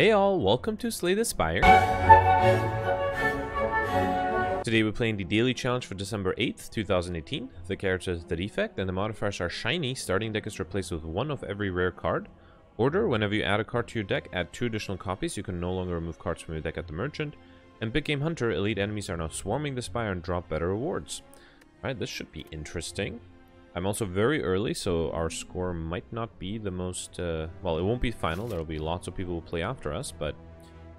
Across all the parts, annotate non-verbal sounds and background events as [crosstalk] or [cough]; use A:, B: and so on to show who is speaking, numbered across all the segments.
A: Hey all, welcome to Slay the Spire. Today we're playing the daily challenge for December 8th, 2018. The character is the defect and the modifiers are shiny. Starting deck is replaced with one of every rare card. Hoarder, whenever you add a card to your deck, add two additional copies. You can no longer remove cards from your deck at the merchant. And Big Game Hunter, elite enemies are now swarming the Spire and drop better rewards. Alright, this should be interesting. I'm also very early, so our score might not be the most... Uh, well, it won't be final. There will be lots of people who play after us, but...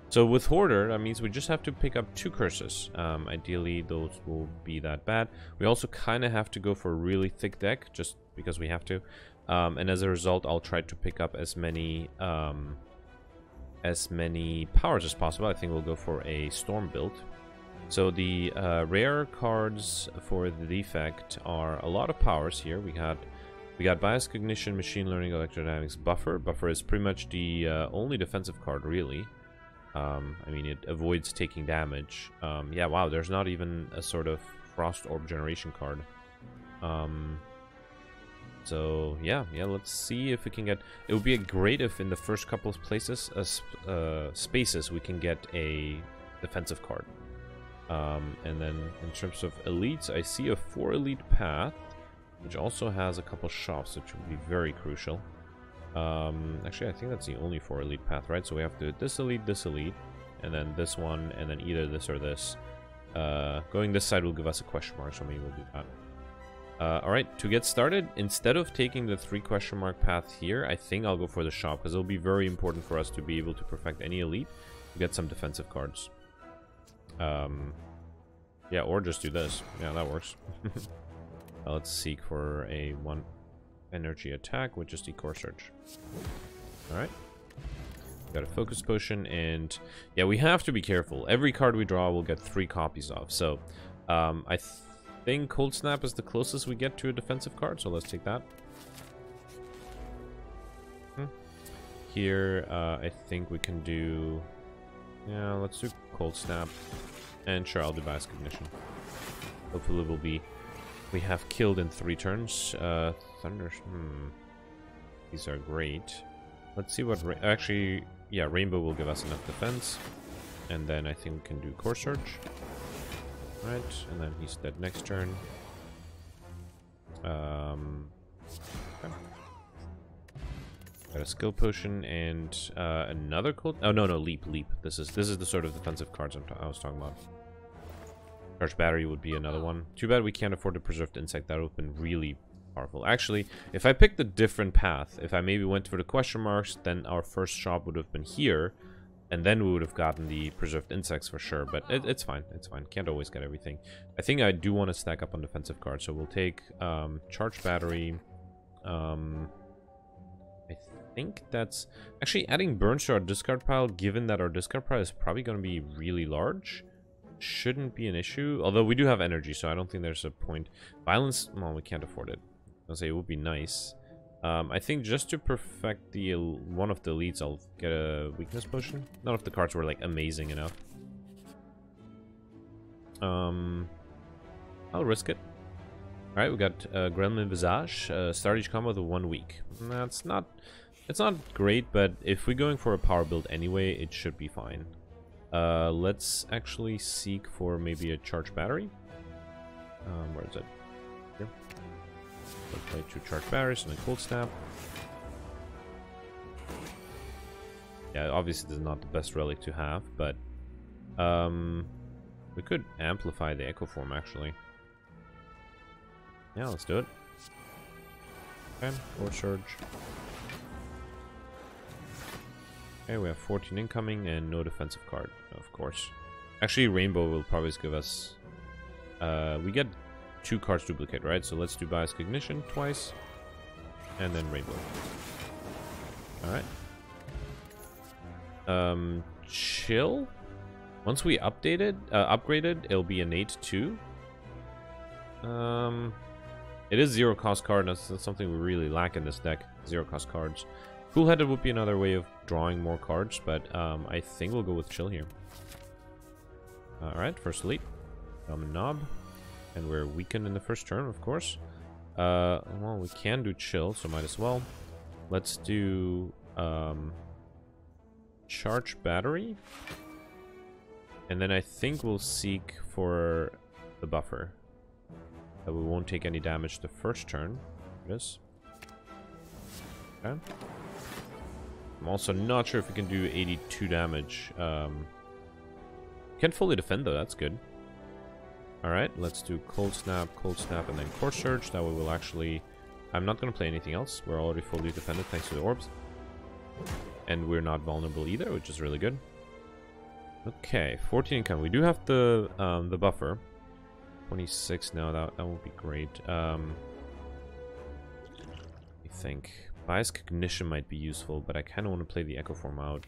A: So with Hoarder, that means we just have to pick up two curses. Um, ideally, those will be that bad. We also kind of have to go for a really thick deck, just because we have to. Um, and as a result, I'll try to pick up as many... Um, as many powers as possible. I think we'll go for a Storm build. So the uh, rare cards for the defect are a lot of powers here. We got we got Bias Cognition, Machine Learning, Electrodynamics, Buffer. Buffer is pretty much the uh, only defensive card, really. Um, I mean, it avoids taking damage. Um, yeah, wow, there's not even a sort of Frost Orb Generation card. Um, so, yeah, yeah, let's see if we can get... It would be great if in the first couple of places, uh, uh, spaces, we can get a defensive card. Um, and then in terms of elites, I see a 4 elite path, which also has a couple shops, which would be very crucial. Um, actually, I think that's the only 4 elite path, right? So we have to this elite, this elite, and then this one, and then either this or this. Uh, going this side will give us a question mark, so maybe we'll do that. Uh, Alright, to get started, instead of taking the 3 question mark path here, I think I'll go for the shop, because it'll be very important for us to be able to perfect any elite to get some defensive cards. Um, yeah, or just do this. Yeah, that works. [laughs] uh, let's seek for a one energy attack with just the core surge. Alright. Got a focus potion, and yeah, we have to be careful. Every card we draw we'll get three copies of. So, um, I th think Cold Snap is the closest we get to a defensive card, so let's take that. Hmm. Here, uh, I think we can do... Yeah, let's do Cold Snap. And do Bias Cognition. Hopefully we'll be... We have killed in three turns. Uh, Thunder... Hmm. These are great. Let's see what... Actually, yeah, Rainbow will give us enough defense. And then I think we can do Core Surge. Right, and then he's dead next turn. Um... Okay. Got a skill potion and uh, another cold. Oh no, no, leap, leap. This is this is the sort of defensive cards i was talking about. Charge battery would be another one. Too bad we can't afford to preserve the insect. That would have been really powerful. Actually, if I picked a different path, if I maybe went for the question marks, then our first shop would have been here, and then we would have gotten the preserved insects for sure. But it, it's fine. It's fine. Can't always get everything. I think I do want to stack up on defensive cards, so we'll take um, charge battery. Um, think that's... Actually, adding burns to our discard pile, given that our discard pile is probably going to be really large, shouldn't be an issue. Although we do have energy, so I don't think there's a point. Violence, well, we can't afford it. I'll say it would be nice. Um, I think just to perfect the one of the elites, I'll get a weakness potion. None of the cards were like amazing enough. Um, I'll risk it. Alright, we got uh, Gremlin Visage. Uh, start each combo with one week. That's not it's not great, but if we're going for a power build anyway, it should be fine. Uh, let's actually seek for maybe a charge battery. Um, where is it? Here. Let's play two charge batteries and a cold snap. Yeah, obviously this is not the best relic to have, but um, we could amplify the echo form actually. Yeah, let's do it. Okay, core surge. Okay, we have 14 incoming and no defensive card, of course. Actually, Rainbow will probably give us... Uh, we get two cards duplicate, right? So let's do Bias Cognition twice. And then Rainbow. Alright. Um, Chill? Once we updated, uh, upgraded, it'll be innate too. Um, it is zero cost card. That's, that's something we really lack in this deck. Zero cost cards. Cool-headed would be another way of drawing more cards, but um, I think we'll go with chill here. Alright, first elite. Um, Nob. And we're weakened in the first turn, of course. Uh, well, we can do chill, so might as well. Let's do um, charge battery. And then I think we'll seek for the buffer. That we won't take any damage the first turn. Yes. Okay. I'm also not sure if we can do 82 damage. Um, can fully defend though, that's good. Alright, let's do Cold Snap, Cold Snap, and then Core Surge. That way we'll actually... I'm not going to play anything else. We're already fully defended thanks to the orbs. And we're not vulnerable either, which is really good. Okay, 14 income. We do have the um, the buffer. 26 now, that, that won't be great. Um, I think. Bias Cognition might be useful, but I kind of want to play the Echo Form out.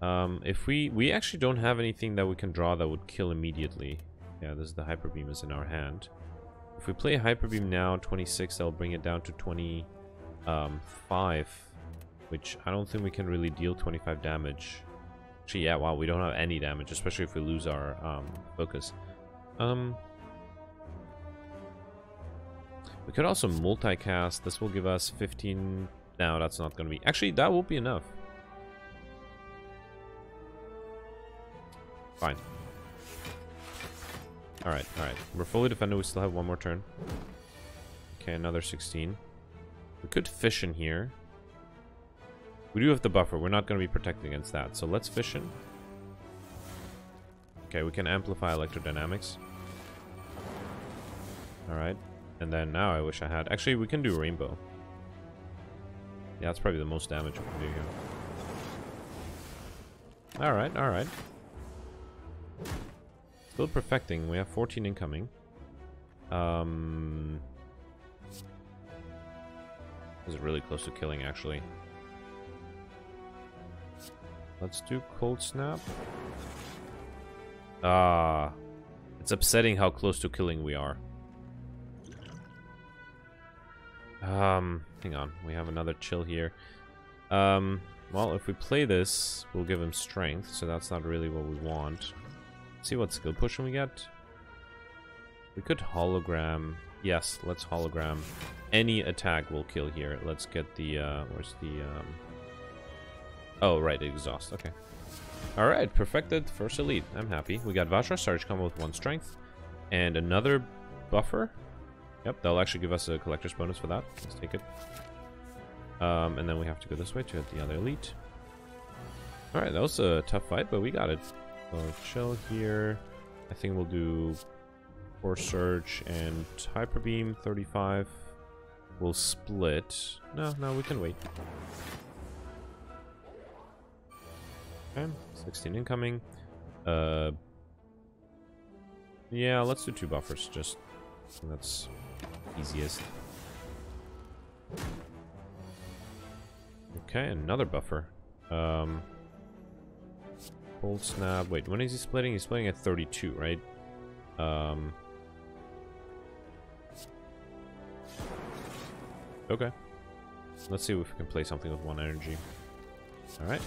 A: Um, if we... We actually don't have anything that we can draw that would kill immediately. Yeah, this is the Hyper Beam is in our hand. If we play Hyper Beam now, 26, that'll bring it down to 25. Um, which I don't think we can really deal 25 damage. Actually, yeah, wow, we don't have any damage, especially if we lose our um, focus. Um, we could also multicast. This will give us 15... No, that's not going to be... Actually, that will be enough. Fine. Alright, alright. We're fully defended. We still have one more turn. Okay, another 16. We could Fission here. We do have the buffer. We're not going to be protected against that. So let's Fission. Okay, we can amplify electrodynamics. Alright. And then now I wish I had... Actually, we can do Rainbow. Yeah, that's probably the most damage we can do here. Alright, alright. Still perfecting. We have 14 incoming. Um, this is really close to killing, actually. Let's do Cold Snap. Ah, it's upsetting how close to killing we are. Um, hang on. We have another chill here. Um, well, if we play this, we'll give him strength, so that's not really what we want see what skill push we get. We could hologram. Yes, let's hologram. Any attack will kill here. Let's get the, uh, where's the, um... Oh, right, exhaust. Okay. Alright, perfected. First elite. I'm happy. We got Vajra Sarge combo with one strength. And another buffer. Yep, that'll actually give us a collector's bonus for that. Let's take it. Um, and then we have to go this way to the other elite. Alright, that was a tough fight, but we got it. So chill here. I think we'll do Core Surge and Hyper Beam 35. We'll split. No, no, we can wait. Okay, 16 incoming. Uh, yeah, let's do two buffers. Just that's easiest. Okay, another buffer. Um, Cold snap. Wait, when is he splitting? He's splitting at 32, right? Um. Okay. Let's see if we can play something with one energy. Alright.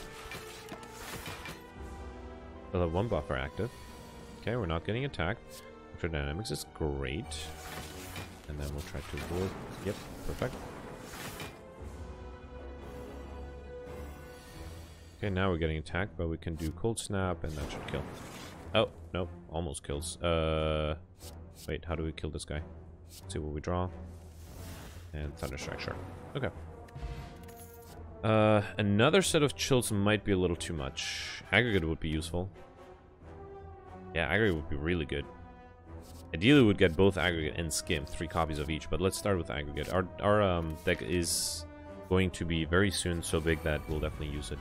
A: We'll have one buffer active. Okay, we're not getting attacked. Dynamics is great. And then we'll try to avoid. Yep, perfect. Okay, now we're getting attacked, but we can do Cold Snap, and that should kill. Oh, nope, almost kills. Uh, wait, how do we kill this guy? Let's see what we draw. And Thunderstrike, sure. Okay. Uh, another set of chills might be a little too much. Aggregate would be useful. Yeah, aggregate would be really good. Ideally, we would get both aggregate and skim, three copies of each. But let's start with aggregate. Our our um, deck is going to be very soon so big that we'll definitely use it.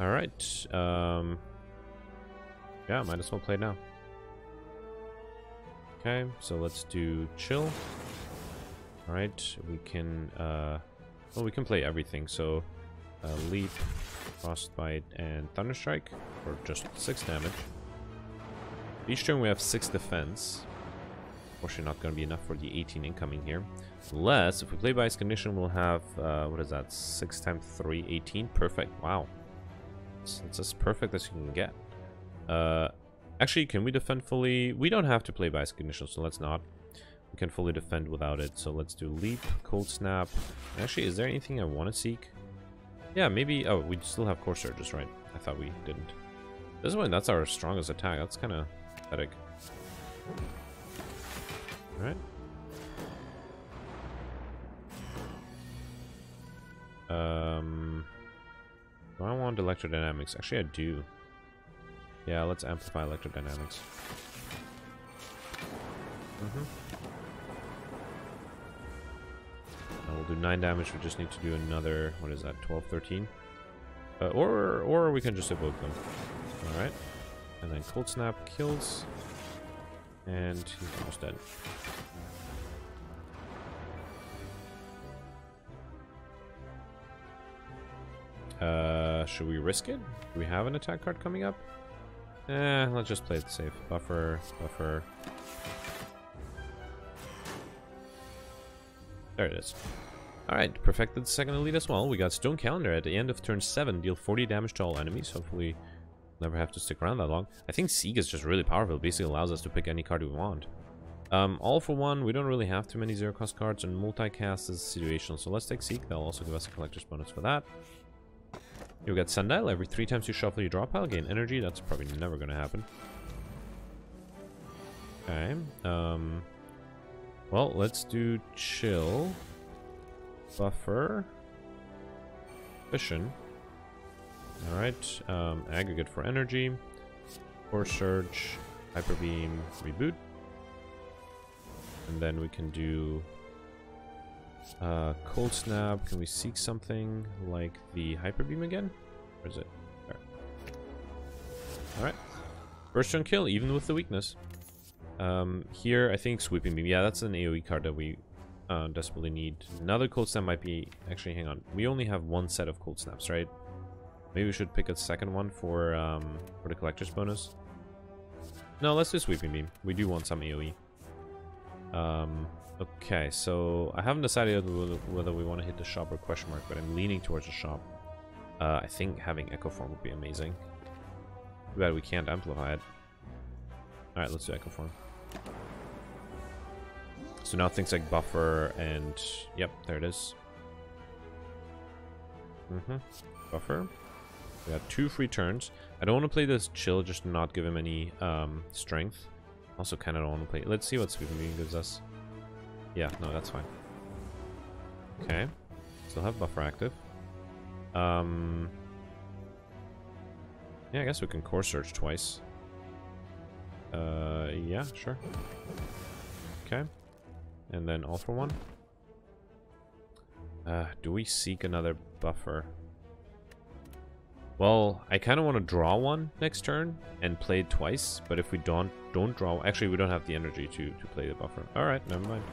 A: Alright. Um, yeah, might as well play now. Okay, so let's do chill. Alright, we can... Uh, well, we can play everything. So, uh, Leap, Frostbite, and Thunderstrike for just 6 damage. Each turn we have 6 defense. Unfortunately not going to be enough for the 18 incoming here. Unless, if we play Bias Cognition, we'll have, uh, what is that, 6 times 3, 18? Perfect, wow. It's, it's as perfect as you can get. Uh, actually, can we defend fully? We don't have to play Bias Cognition, so let's not. We can fully defend without it. So let's do Leap, Cold Snap. Actually, is there anything I want to seek? Yeah, maybe... Oh, we still have Core Surges, right? I thought we didn't. This one, that's our strongest attack. That's kind of pathetic. Alright. Um, do I want electrodynamics? Actually, I do. Yeah, let's amplify electrodynamics. Mm -hmm. we'll do 9 damage, we just need to do another, what is that, 12, 13? Uh, or, or we can just evoke them. Alright. And then Cold Snap kills. And he's almost dead. Uh, should we risk it? Do we have an attack card coming up? Eh, let's just play it safe. Buffer, buffer. There it is. Alright, perfected the second elite as well. We got Stone Calendar at the end of turn 7. Deal 40 damage to all enemies. Hopefully never have to stick around that long. I think Seek is just really powerful. It basically allows us to pick any card we want. Um, all for one, we don't really have too many zero cost cards, and multicast is situational. So let's take Seek. That'll also give us a collector's bonus for that. You'll get Sundial. Every three times you shuffle your draw pile, gain energy. That's probably never going to happen. Okay. Um, well, let's do Chill. Buffer. Fission. Alright. Um, aggregate for energy. Core Surge. Hyper Beam. Reboot. And then we can do uh, cold snap. Can we seek something like the hyper beam again? Where is it? Alright. First turn kill, even with the weakness. Um, here, I think sweeping beam. Yeah, that's an AoE card that we uh, desperately need. Another cold snap might be... Actually, hang on. We only have one set of cold snaps, right? Maybe we should pick a second one for um, for the collector's bonus. No, let's do sweeping beam. We do want some AoE. Um, Okay, so I haven't decided whether we want to hit the shop or question mark, but I'm leaning towards the shop. Uh, I think having Echo Form would be amazing. Too bad we can't amplify it. Alright, let's do Echo Form. So now things like Buffer and... Yep, there it is. Mm-hmm. Buffer. We got two free turns. I don't want to play this chill, just not give him any um, strength. Also kind of don't want to play... Let's see what Sweeping Beam gives us. Yeah, no, that's fine. Okay. Still have buffer active. Um. Yeah, I guess we can core Surge twice. Uh, yeah, sure. Okay. And then all for one. Uh, do we seek another buffer? Well, I kind of want to draw one next turn and play it twice, but if we don't don't draw, actually we don't have the energy to to play the buffer. All right, never mind.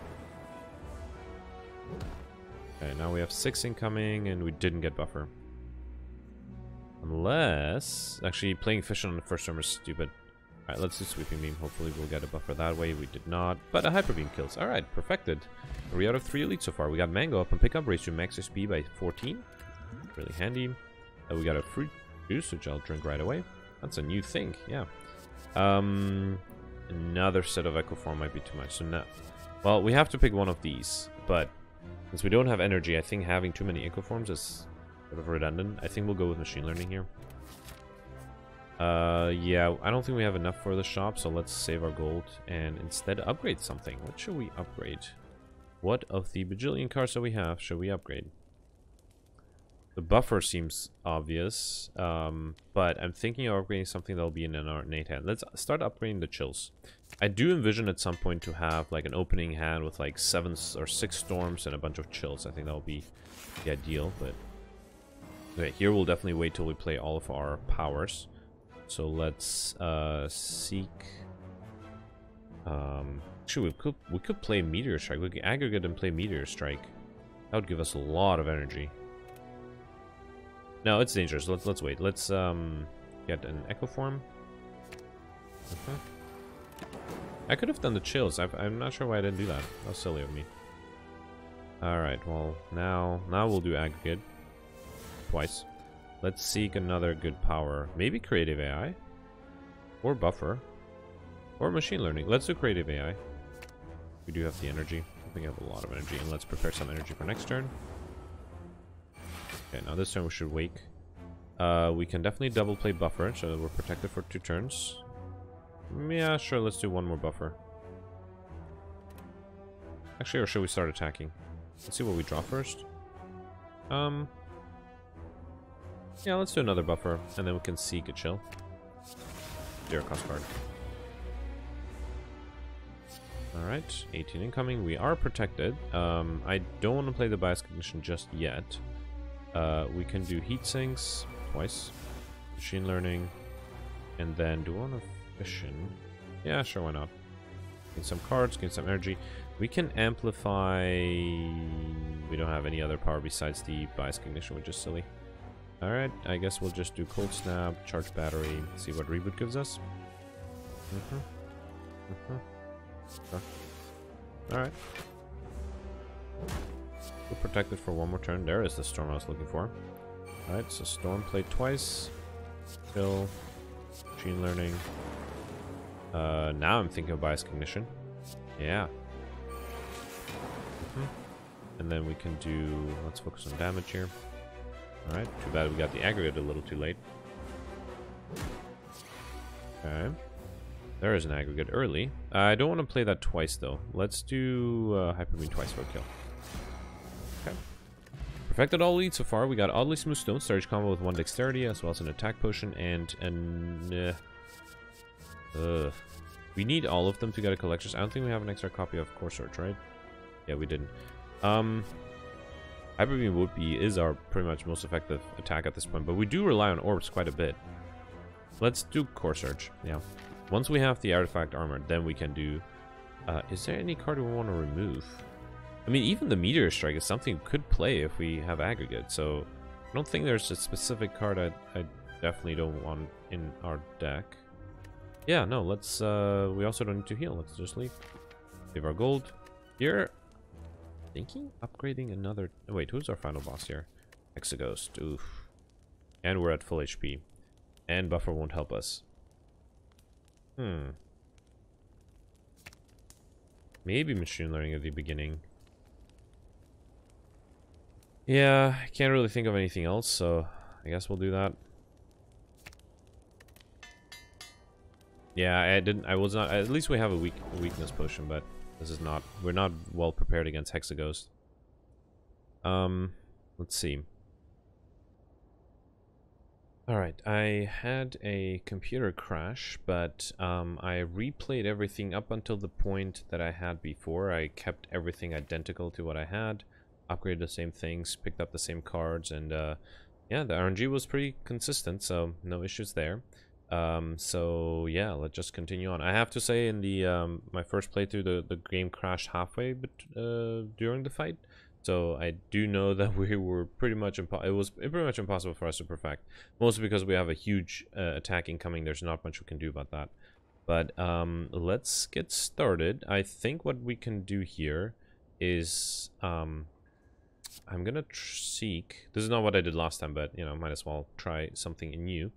A: Okay, now we have six incoming, and we didn't get buffer. Unless... Actually, playing Fission on the first turn was stupid. Alright, let's do Sweeping Beam. Hopefully we'll get a buffer that way. We did not. But a Hyper Beam kills. Alright, perfected. Three out of three elites so far. We got Mango up and pick up. Raise your max SP by 14. Really handy. Uh, we got a fruit juice, which I'll drink right away. That's a new thing, yeah. Um, another set of Echo Form might be too much. So now... Well, we have to pick one of these. But since we don't have energy, I think having too many echo forms is sort of redundant. I think we'll go with machine learning here. Uh, yeah, I don't think we have enough for the shop, so let's save our gold and instead upgrade something. What should we upgrade? What of the bajillion cards that we have should we upgrade? The buffer seems obvious, um, but I'm thinking of upgrading something that'll be in our innate hand. Let's start upgrading the chills. I do envision at some point to have like an opening hand with like seven or six storms and a bunch of chills. I think that'll be the ideal, but okay, here we'll definitely wait till we play all of our powers. So let's uh, seek. Um, actually, we could we could play meteor strike. We could aggregate and play meteor strike. That would give us a lot of energy. No, it's dangerous. Let's let's wait. Let's um get an echo form. Okay. I could have done the chills. i am not sure why I didn't do that. That was silly of me. Alright, well, now now we'll do aggregate. Twice. Let's seek another good power. Maybe creative AI? Or buffer. Or machine learning. Let's do creative AI. We do have the energy. I think I have a lot of energy. And let's prepare some energy for next turn. Okay, now this turn we should wake. Uh, we can definitely double play buffer, so we're protected for two turns. Yeah, sure, let's do one more buffer. Actually, or should we start attacking? Let's see what we draw first. Um, yeah, let's do another buffer, and then we can seek a chill. Zero cost card. Alright, 18 incoming. We are protected. Um, I don't want to play the bias cognition just yet. Uh, we can do heat sinks twice. Machine learning. And then do one of fission. Yeah, sure, why not? Gain some cards, gain some energy. We can amplify... We don't have any other power besides the bias cognition, which is silly. Alright, I guess we'll just do cold snap, charge battery, see what reboot gives us. Mm -hmm. Mm -hmm. Alright. We're protected for one more turn. There is the storm I was looking for. Alright, so storm played twice. Kill. Machine learning. Uh, now I'm thinking of bias cognition. Yeah. Mm -hmm. And then we can do... Let's focus on damage here. Alright, too bad we got the aggregate a little too late. Okay. There is an aggregate early. I don't want to play that twice, though. Let's do uh, Hyper Beam twice for a kill. Okay. Perfected all leads so far. We got Oddly Smooth Stone, Starch combo with one Dexterity, as well as an attack potion, and an... Uh, uh, we need all of them to get a Collector's. I don't think we have an extra copy of Core Surge, right? Yeah, we didn't. Um, Hyper Beam would be is our pretty much most effective attack at this point, but we do rely on orbs quite a bit. Let's do Core Surge, yeah. Once we have the artifact armor, then we can do... Uh, is there any card we want to remove? I mean, even the Meteor Strike is something we could play if we have aggregate, so... I don't think there's a specific card I, I definitely don't want in our deck. Yeah, no, let's... Uh, we also don't need to heal, let's just leave. Save our gold. Here... Thinking upgrading another... Wait, who's our final boss here? Hexaghost, oof. And we're at full HP. And buffer won't help us. Hmm. Maybe machine learning at the beginning. Yeah, I can't really think of anything else, so I guess we'll do that. Yeah, I didn't. I was not. At least we have a weak weakness potion, but this is not. We're not well prepared against Hexaghost. Um, let's see. Alright, I had a computer crash, but um, I replayed everything up until the point that I had before. I kept everything identical to what I had, upgraded the same things, picked up the same cards, and uh, yeah, the RNG was pretty consistent, so no issues there. Um, so yeah, let's just continue on. I have to say, in the um, my first playthrough, the, the game crashed halfway but, uh, during the fight. So I do know [laughs] that we were pretty much it was pretty much impossible for us to perfect, mostly because we have a huge uh, attack incoming. There's not much we can do about that. But um, let's get started. I think what we can do here is um, I'm gonna seek. This is not what I did last time, but you know, might as well try something new.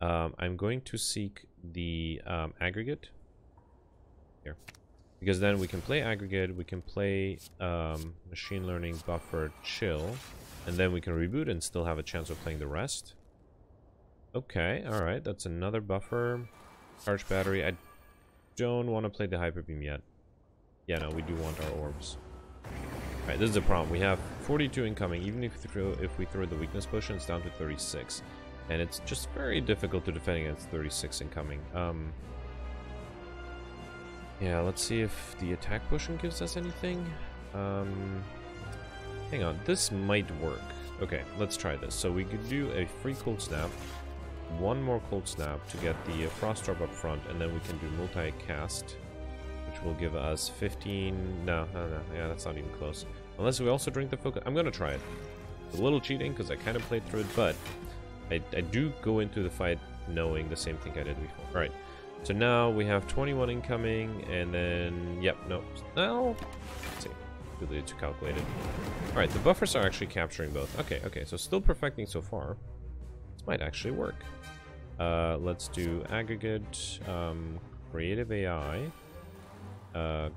A: Um, I'm going to seek the um, aggregate here. Because then we can play aggregate, we can play um, machine learning buffer chill, and then we can reboot and still have a chance of playing the rest. Okay, alright, that's another buffer. Charge battery. I don't want to play the hyper beam yet. Yeah, no, we do want our orbs. Alright, this is a problem. We have 42 incoming. Even if we throw, if we throw the weakness potion, it's down to 36. And it's just very difficult to defend against 36 incoming. Um, yeah, let's see if the attack potion gives us anything. Um, hang on, this might work. Okay, let's try this. So we could do a free cold snap, one more cold snap to get the frost drop up front, and then we can do multi-cast, which will give us 15... No, no, no, yeah, that's not even close. Unless we also drink the focus... I'm gonna try it. It's a little cheating, because I kind of played through it, but I, I do go into the fight knowing the same thing I did before. Alright, so now we have 21 incoming, and then, yep, no, no, let's see, to calculate it. All right, the buffers are actually capturing both. Okay, okay, so still perfecting so far. This might actually work. Uh, let's do aggregate, um, creative AI, uh,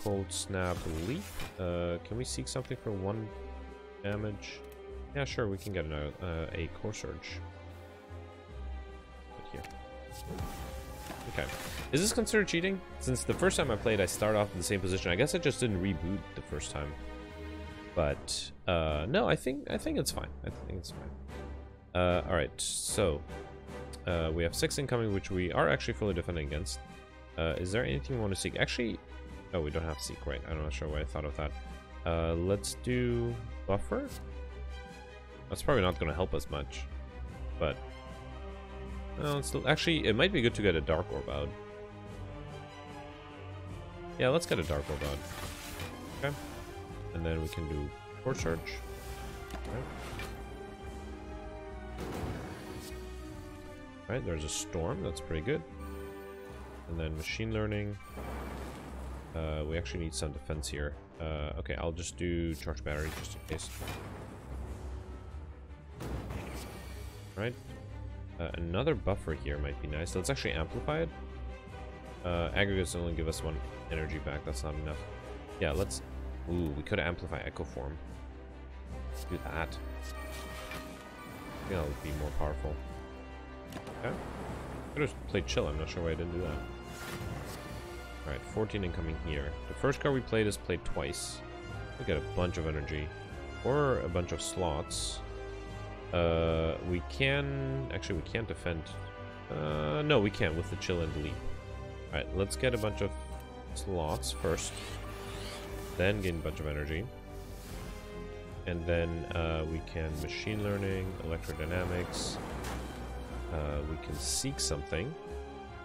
A: cold snap leap. Uh, can we seek something for one damage? Yeah, sure, we can get an, uh, a core surge. Put here. Okay. Is this considered cheating? Since the first time I played, I start off in the same position. I guess I just didn't reboot the first time. But, uh, no, I think, I think it's fine. I think it's fine. Uh, alright, so, uh, we have six incoming, which we are actually fully defending against. Uh, is there anything we want to seek? Actually, oh, we don't have seek, right? I'm not sure why I thought of that. Uh, let's do buffer. That's probably not going to help us much, but no, still, actually, it might be good to get a dark orb out. Yeah, let's get a dark orb out. Okay, and then we can do core surge. Right, there's a storm, that's pretty good. And then machine learning. Uh, we actually need some defense here. Uh, okay, I'll just do charge battery just in case. Right. Uh, another buffer here might be nice. Let's actually amplify it. Uh, aggregates only give us one energy back. That's not enough. Yeah, let's... Ooh, we could amplify Echo Form. Let's do that. I think that would be more powerful. Okay. Could have played Chill. I'm not sure why I didn't do that. Alright, 14 incoming here. The first card we played is played twice. We get a bunch of energy. Or a bunch of slots. Uh, we can... Actually, we can't defend. Uh, no, we can't with the chill and leap. Alright, let's get a bunch of slots first. Then gain a bunch of energy. And then uh, we can machine learning, electrodynamics. Uh, we can seek something.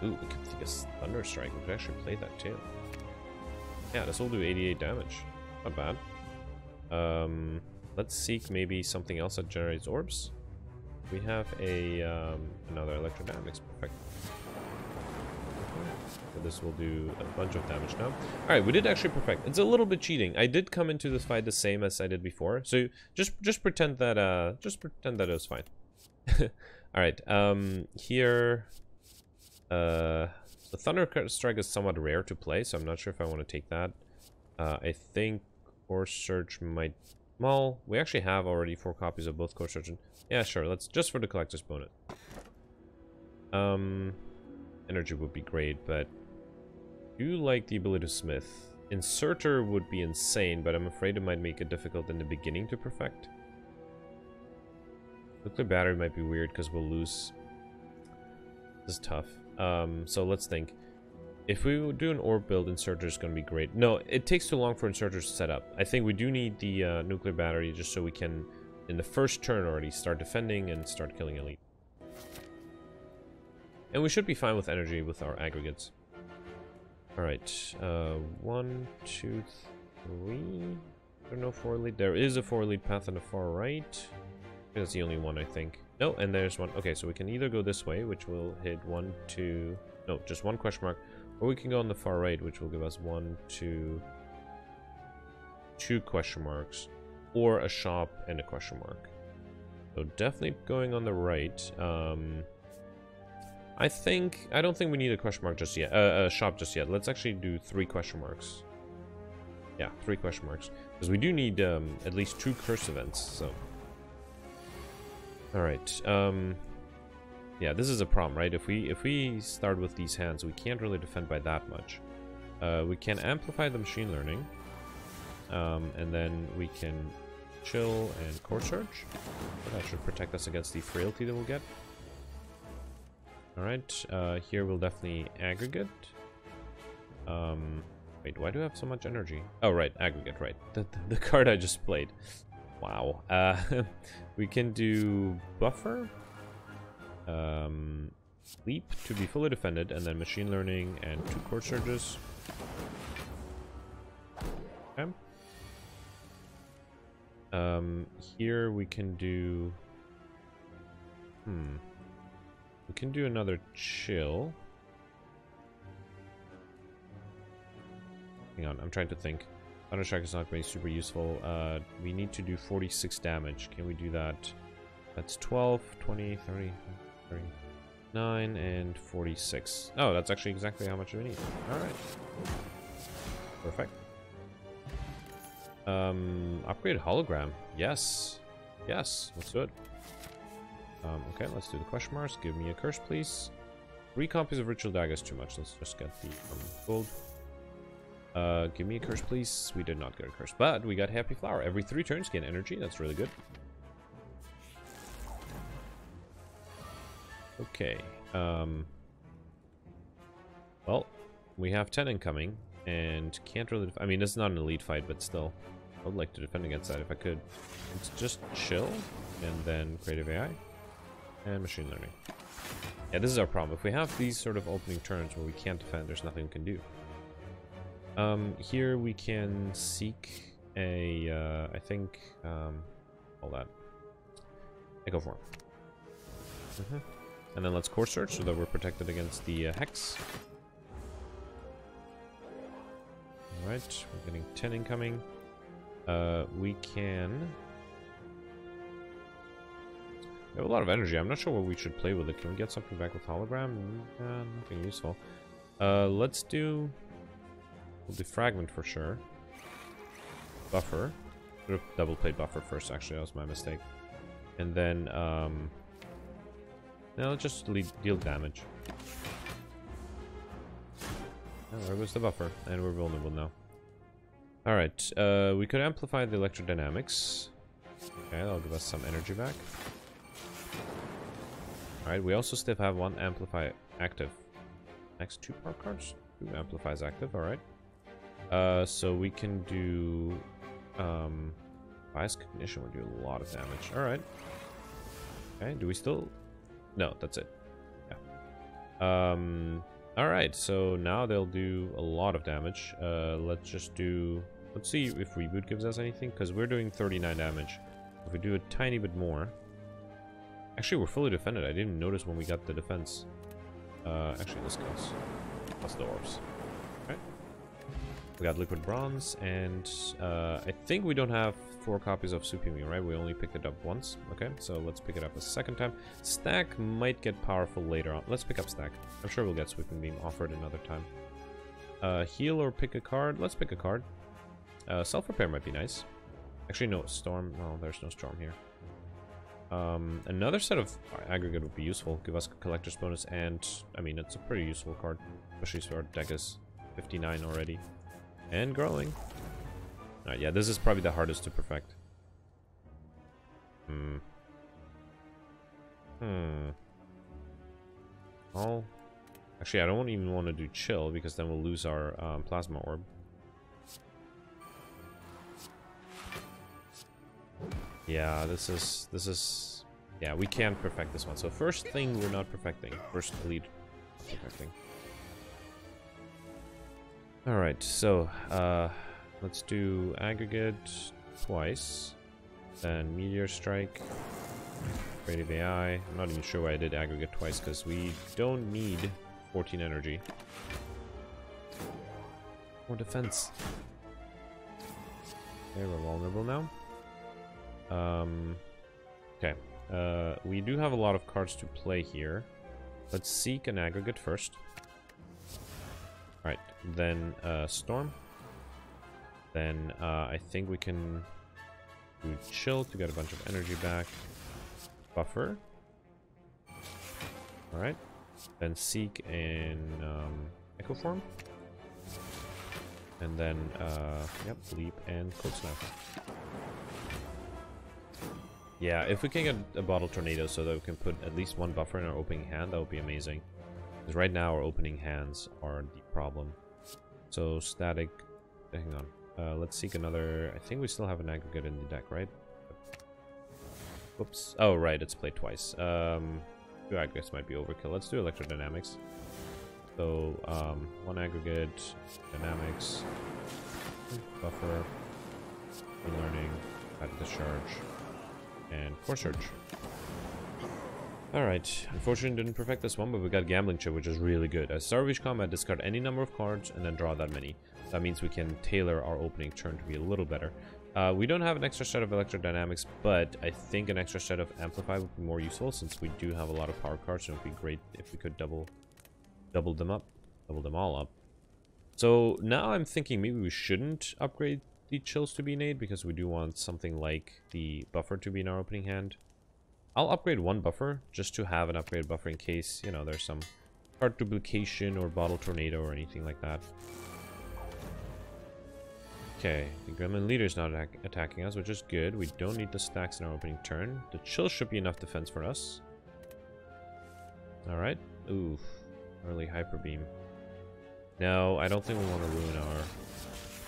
A: Ooh, we can take a thunder strike. We could actually play that too. Yeah, this will do 88 damage. Not bad. Um, Let's seek maybe something else that generates orbs. We have a um, another electrodynamics. Perfect. So this will do a bunch of damage now. Alright, we did actually perfect. It's a little bit cheating. I did come into this fight the same as I did before. So just just pretend that uh just pretend that it was fine. [laughs] Alright, um here uh the Thunder Strike is somewhat rare to play, so I'm not sure if I want to take that. Uh, I think Core Surge might well, we actually have already four copies of both Core Surgeon. Yeah, sure. Let's just for the collector's bonus. Um, energy would be great, but you like the ability to smith. Inserter would be insane, but I'm afraid it might make it difficult in the beginning to perfect. Nuclear battery might be weird because we'll lose. This is tough. Um, so let's think. If we do an orb build, Inserter is going to be great. No, it takes too long for Inserters to set up. I think we do need the uh, nuclear battery just so we can, in the first turn already, start defending and start killing elite. And we should be fine with energy with our aggregates. Alright, uh, one, two, three. I don't know four lead. There is a four lead path on the far right. That's the only one, I think. No, and there's one. Okay, so we can either go this way, which will hit one, two, no, just one question mark, or we can go on the far right, which will give us one, two, two question marks, or a shop and a question mark. So definitely going on the right. Um, I think, I don't think we need a question mark just yet, uh, a shop just yet. Let's actually do three question marks. Yeah, three question marks. Because we do need um, at least two curse events, so. Alright, um, yeah, this is a problem, right? If we if we start with these hands, we can't really defend by that much. Uh, we can amplify the machine learning, um, and then we can chill and core surge. That should protect us against the frailty that we'll get. Alright, uh, here we'll definitely aggregate. Um, wait, why do I have so much energy? Oh, right, aggregate, right. [laughs] The, the card I just played. Wow. Uh, [laughs] we can do buffer, um, leap to be fully defended, and then machine learning and two core surges. Okay. Um, here we can do... Hmm. We can do another chill. Hang on, I'm trying to think. Thunderstrike is not going to be super useful. Uh, we need to do 46 damage. Can we do that? That's 12, 20, 30, 9 and 46. Oh, that's actually exactly how much we need. Alright. Perfect. Um, upgrade hologram. Yes. Yes, let's do it. Um, okay, let's do the question marks. Give me a curse, please. Three copies of Ritual Dagger is too much. Let's just get the um, gold. Uh, give me a curse, please. We did not get a curse, but we got Happy Flower. Every three turns, gain energy. That's really good. Okay. Um, well, we have 10 incoming, and can't really... I mean, it's not an elite fight, but still. I would like to defend against that if I could. It's just chill, and then creative AI, and machine learning. Yeah, this is our problem. If we have these sort of opening turns where we can't defend, there's nothing we can do. Um, here we can seek a, uh, I think, um, all that. Echo form. Mm -hmm. And then let's core surge so that we're protected against the uh, hex. Alright, we're getting 10 incoming. Uh, we can... We have a lot of energy. I'm not sure what we should play with it. Can we get something back with hologram? Uh, nothing useful. Uh, let's do... We'll do fragment for sure. Buffer. Should have double played buffer first, actually. That was my mistake. And then, um... Just deal damage. Oh, there goes the buffer. And we're vulnerable now. Alright, uh, we could amplify the electrodynamics. Okay, that'll give us some energy back. Alright, we also still have one amplify active. Next two power cards? Two amplifies active, alright. Uh, so we can do... Um, bias cognition will do a lot of damage. Alright. Okay, do we still... No, that's it. Yeah. Um, Alright, so now they'll do a lot of damage. Uh, let's just do... Let's see if Reboot gives us anything, because we're doing 39 damage. If we do a tiny bit more... Actually, we're fully defended. I didn't notice when we got the defense. Uh, actually, this counts. Plus the orbs. We got Liquid Bronze, and uh, I think we don't have four copies of Supimi, right? We only picked it up once. Okay, so let's pick it up a second time. Stack might get powerful later on. Let's pick up Stack. I'm sure we'll get Sweeping Beam offered another time. Uh, heal or pick a card. Let's pick a card. Uh, Self-Repair might be nice. Actually, no. Storm. No, there's no Storm here. Um, another set of aggregate would be useful. Give us a collector's bonus, and I mean, it's a pretty useful card, especially deck is 59 already. And growing. Right, yeah, this is probably the hardest to perfect. Hmm. Hmm. Actually, I don't even want to do chill because then we'll lose our um, plasma orb. Yeah, this is this is yeah, we can't perfect this one. So first thing we're not perfecting. First lead perfecting. Alright, so uh Let's do aggregate twice. Then meteor strike. Creative AI. I'm not even sure why I did aggregate twice because we don't need 14 energy. More defense. Okay, we're vulnerable now. Um, okay. Uh, we do have a lot of cards to play here. Let's seek an aggregate first. Alright, then uh, Storm. Then uh, I think we can do chill to get a bunch of energy back. Buffer. Alright. Then seek in um, echo form. And then, uh, yep, leap and cold snap. Yeah, if we can get a bottle tornado so that we can put at least one buffer in our opening hand, that would be amazing. Because right now our opening hands are the problem. So static, hang on. Uh, let's seek another... I think we still have an aggregate in the deck, right? Oops. Oh, right, it's played twice. Um, two aggregates might be overkill. Let's do electrodynamics. So, um, one aggregate, dynamics, buffer, learning, add discharge, and core surge. Alright, unfortunately didn't perfect this one, but we got Gambling Chip, which is really good. As Starvage Combat, discard any number of cards and then draw that many. That means we can tailor our opening turn to be a little better. Uh, we don't have an extra set of electrodynamics, but I think an extra set of amplify would be more useful since we do have a lot of power cards. And it would be great if we could double, double them up, double them all up. So now I'm thinking maybe we shouldn't upgrade the chills to be innate because we do want something like the buffer to be in our opening hand. I'll upgrade one buffer just to have an upgrade buffer in case, you know, there's some card duplication or bottle tornado or anything like that. Okay, the Gremlin leader is not attacking us, which is good. We don't need the stacks in our opening turn. The chill should be enough defense for us. Alright. Oof. Early Hyper Beam. No, I don't think we want to ruin our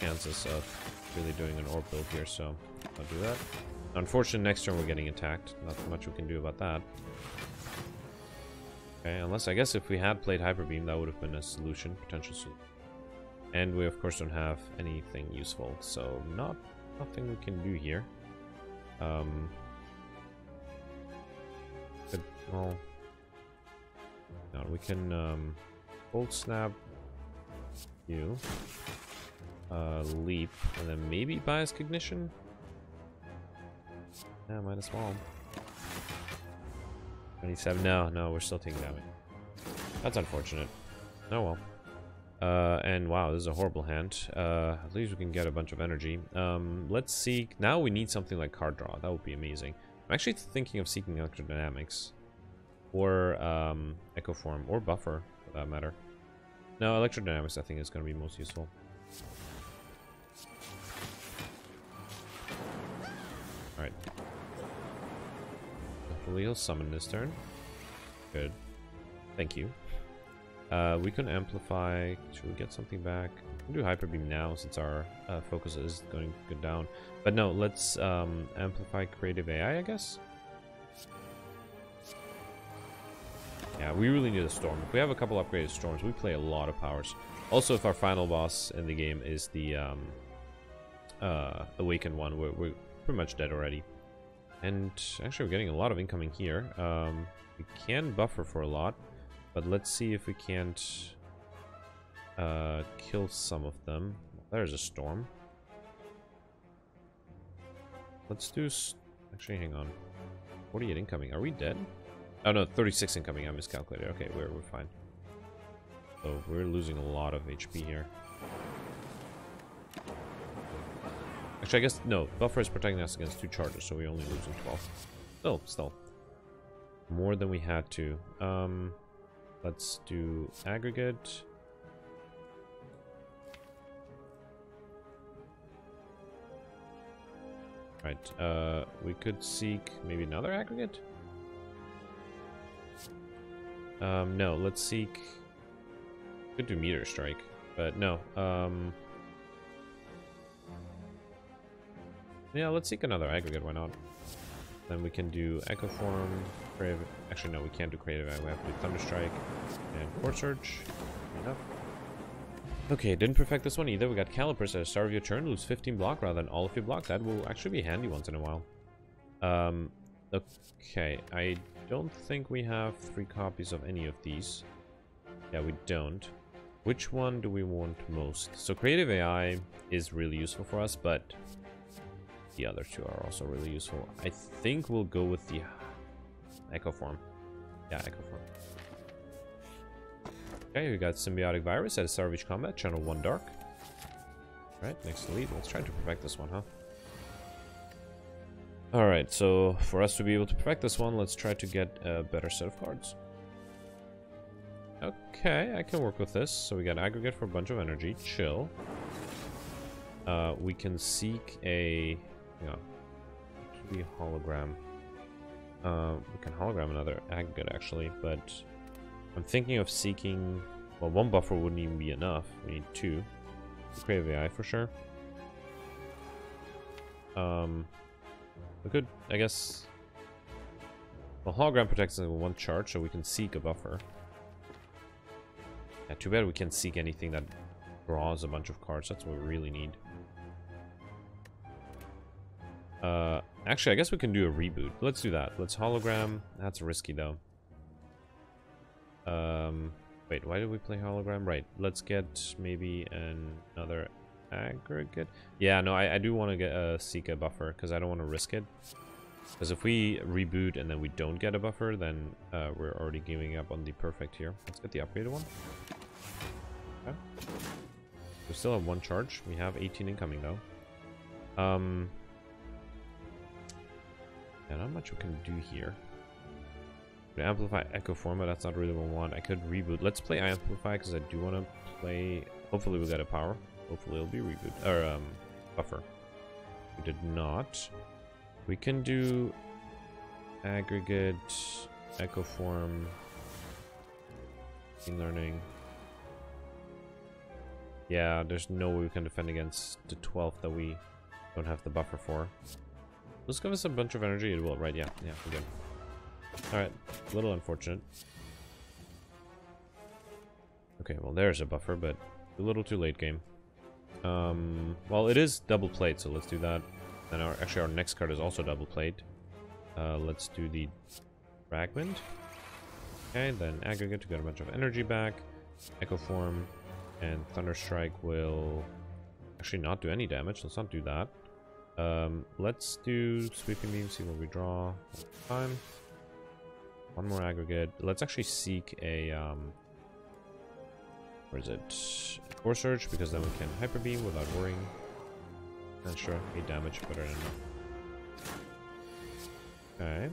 A: chances of really doing an orb build here, so I'll do that. Unfortunately, next turn we're getting attacked. Not much we can do about that. Okay, unless I guess if we had played Hyper Beam, that would have been a solution, potential solution. And we of course don't have anything useful, so not nothing we can do here. Um, but, well, no, we can um, Cold Snap you, uh, Leap, and then maybe Bias Cognition? Yeah, might as well. 27, no, no, we're still taking damage. That's unfortunate. Oh well. Uh, and wow, this is a horrible hand. Uh, at least we can get a bunch of energy. Um, let's see. Now we need something like card draw. That would be amazing. I'm actually thinking of seeking electrodynamics. Or um, echo form. Or buffer, for that matter. No, electrodynamics I think is going to be most useful. Alright. Hopefully he'll summon this turn. Good. Thank you. Uh, we can amplify. Should we get something back? We can do hyper beam now since our uh, focus is going good down. But no, let's um, amplify creative AI, I guess. Yeah, we really need a storm. If we have a couple upgraded storms, we play a lot of powers. Also, if our final boss in the game is the um, uh, awakened one, we're, we're pretty much dead already. And actually, we're getting a lot of incoming here. Um, we can buffer for a lot. But let's see if we can't uh, kill some of them. There's a storm. Let's do... Actually, hang on. 48 incoming. Are we dead? Oh no, 36 incoming. I miscalculated. Okay, we're, we're fine. So we're losing a lot of HP here. Actually, I guess, no. Buffer is protecting us against two charges, so we only losing 12. Still, still. More than we had to. Um... Let's do aggregate. Right, uh, we could seek maybe another aggregate? Um, no, let's seek... Could do meteor strike, but no, um... Yeah, let's seek another aggregate, why not? Then we can do Echo Form, Creative... Actually, no, we can't do Creative. AI. We have to do Thunderstrike and Core Surge. Enough. Okay, didn't perfect this one either. We got Calipers at the start of your turn. Lose 15 block rather than all of your block. That will actually be handy once in a while. Um, okay, I don't think we have three copies of any of these. Yeah, we don't. Which one do we want most? So Creative AI is really useful for us, but the other two are also really useful. I think we'll go with the Echo Form. Yeah, Echo Form. Okay, we got Symbiotic Virus at each combat, channel 1 Dark. Alright, next lead. Let's try to perfect this one, huh? Alright, so for us to be able to perfect this one, let's try to get a better set of cards. Okay, I can work with this. So we got Aggregate for a bunch of energy. Chill. Uh, we can seek a yeah. Be hologram. Uh, we can hologram another aggregate actually, but I'm thinking of seeking. Well, one buffer wouldn't even be enough. We need two. Creative AI for sure. Um, we could, I guess. Well, hologram protects us with one charge, so we can seek a buffer. Yeah, too bad we can't seek anything that draws a bunch of cards. That's what we really need. Uh, actually, I guess we can do a reboot. Let's do that. Let's hologram. That's risky, though. Um, wait, why did we play hologram? Right, let's get maybe another aggregate. Yeah, no, I, I do want to get a Seeka buffer because I don't want to risk it. Because if we reboot and then we don't get a buffer, then uh, we're already giving up on the perfect here. Let's get the upgraded one. Okay. We still have one charge. We have 18 incoming though. Um, yeah, not much we can do here. Amplify Echo Forma, that's not really what we want. I could reboot. Let's play I Amplify because I do want to play. Hopefully, we get a power. Hopefully, it'll be reboot or um, buffer. We did not. We can do aggregate, echo form, machine learning. Yeah, there's no way we can defend against the 12th that we don't have the buffer for. Let's give us a bunch of energy. It will, right? Yeah, yeah, good. Alright, a little unfortunate. Okay, well there's a buffer, but a little too late game. Um, well, it is double plate, so let's do that. And our actually our next card is also double plate. Uh, let's do the fragment. Okay, then aggregate to get a bunch of energy back. Echo form and thunder strike will actually not do any damage. Let's not do that. Um, let's do sweeping beam. See what we draw. one Time. One more aggregate. Let's actually seek a um, where is it? Core Surge, because then we can Hyper Beam without worrying. And sure, 8 damage, better than. Okay.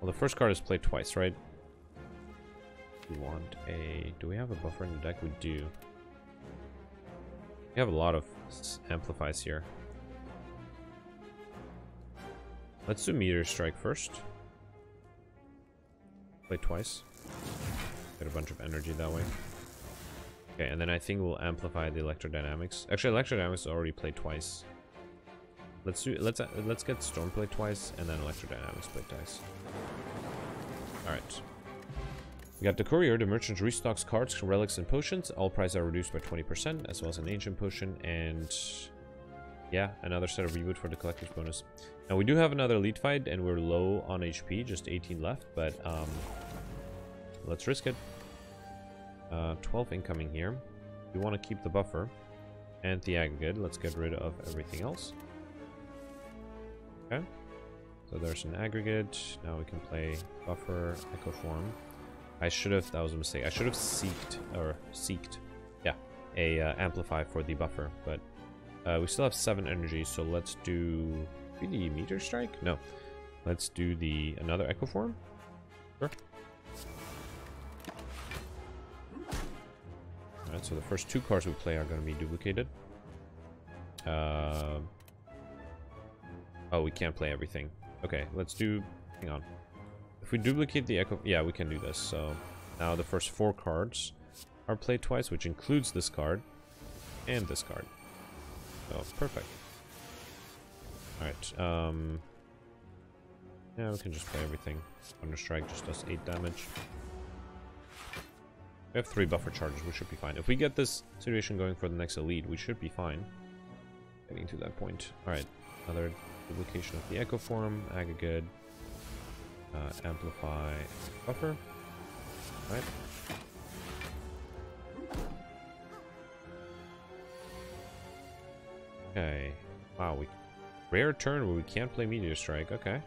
A: Well, the first card is played twice, right? We want a... Do we have a buffer in the deck? We do. We have a lot of amplifies here. Let's do Meteor Strike first. Play twice. Get a bunch of energy that way. Okay, and then I think we'll amplify the electrodynamics. Actually, electrodynamics already played twice. Let's do let's let's get storm play twice and then electrodynamics play twice. All right. We got the courier. The merchant restocks cards, relics, and potions. All prices are reduced by 20%, as well as an ancient potion and yeah, another set of reboot for the collector's bonus. Now we do have another lead fight and we're low on HP, just 18 left, but um, let's risk it. Uh, 12 incoming here. We want to keep the buffer and the aggregate. Let's get rid of everything else. Okay. So there's an aggregate. Now we can play buffer, echo form. I should have, that was a mistake. I should have seeked, or seeked, yeah, a uh, amplify for the buffer, but uh, we still have seven energy, so let's do the meteor strike? No. Let's do the another echo form. Sure. Alright, so the first two cards we play are going to be duplicated. Uh, oh, we can't play everything. Okay, let's do... Hang on. If we duplicate the echo... Yeah, we can do this. So now the first four cards are played twice, which includes this card and this card. Oh, perfect. Alright, um... Yeah, we can just play everything. Thunder Strike just does 8 damage. We have 3 buffer charges, we should be fine. If we get this situation going for the next Elite, we should be fine. Getting to that point. Alright, another duplication of the Echo Form, Aggregate, uh, Amplify, Buffer. Right. Okay. Wow, we rare turn where we can't play Meteor Strike. Okay.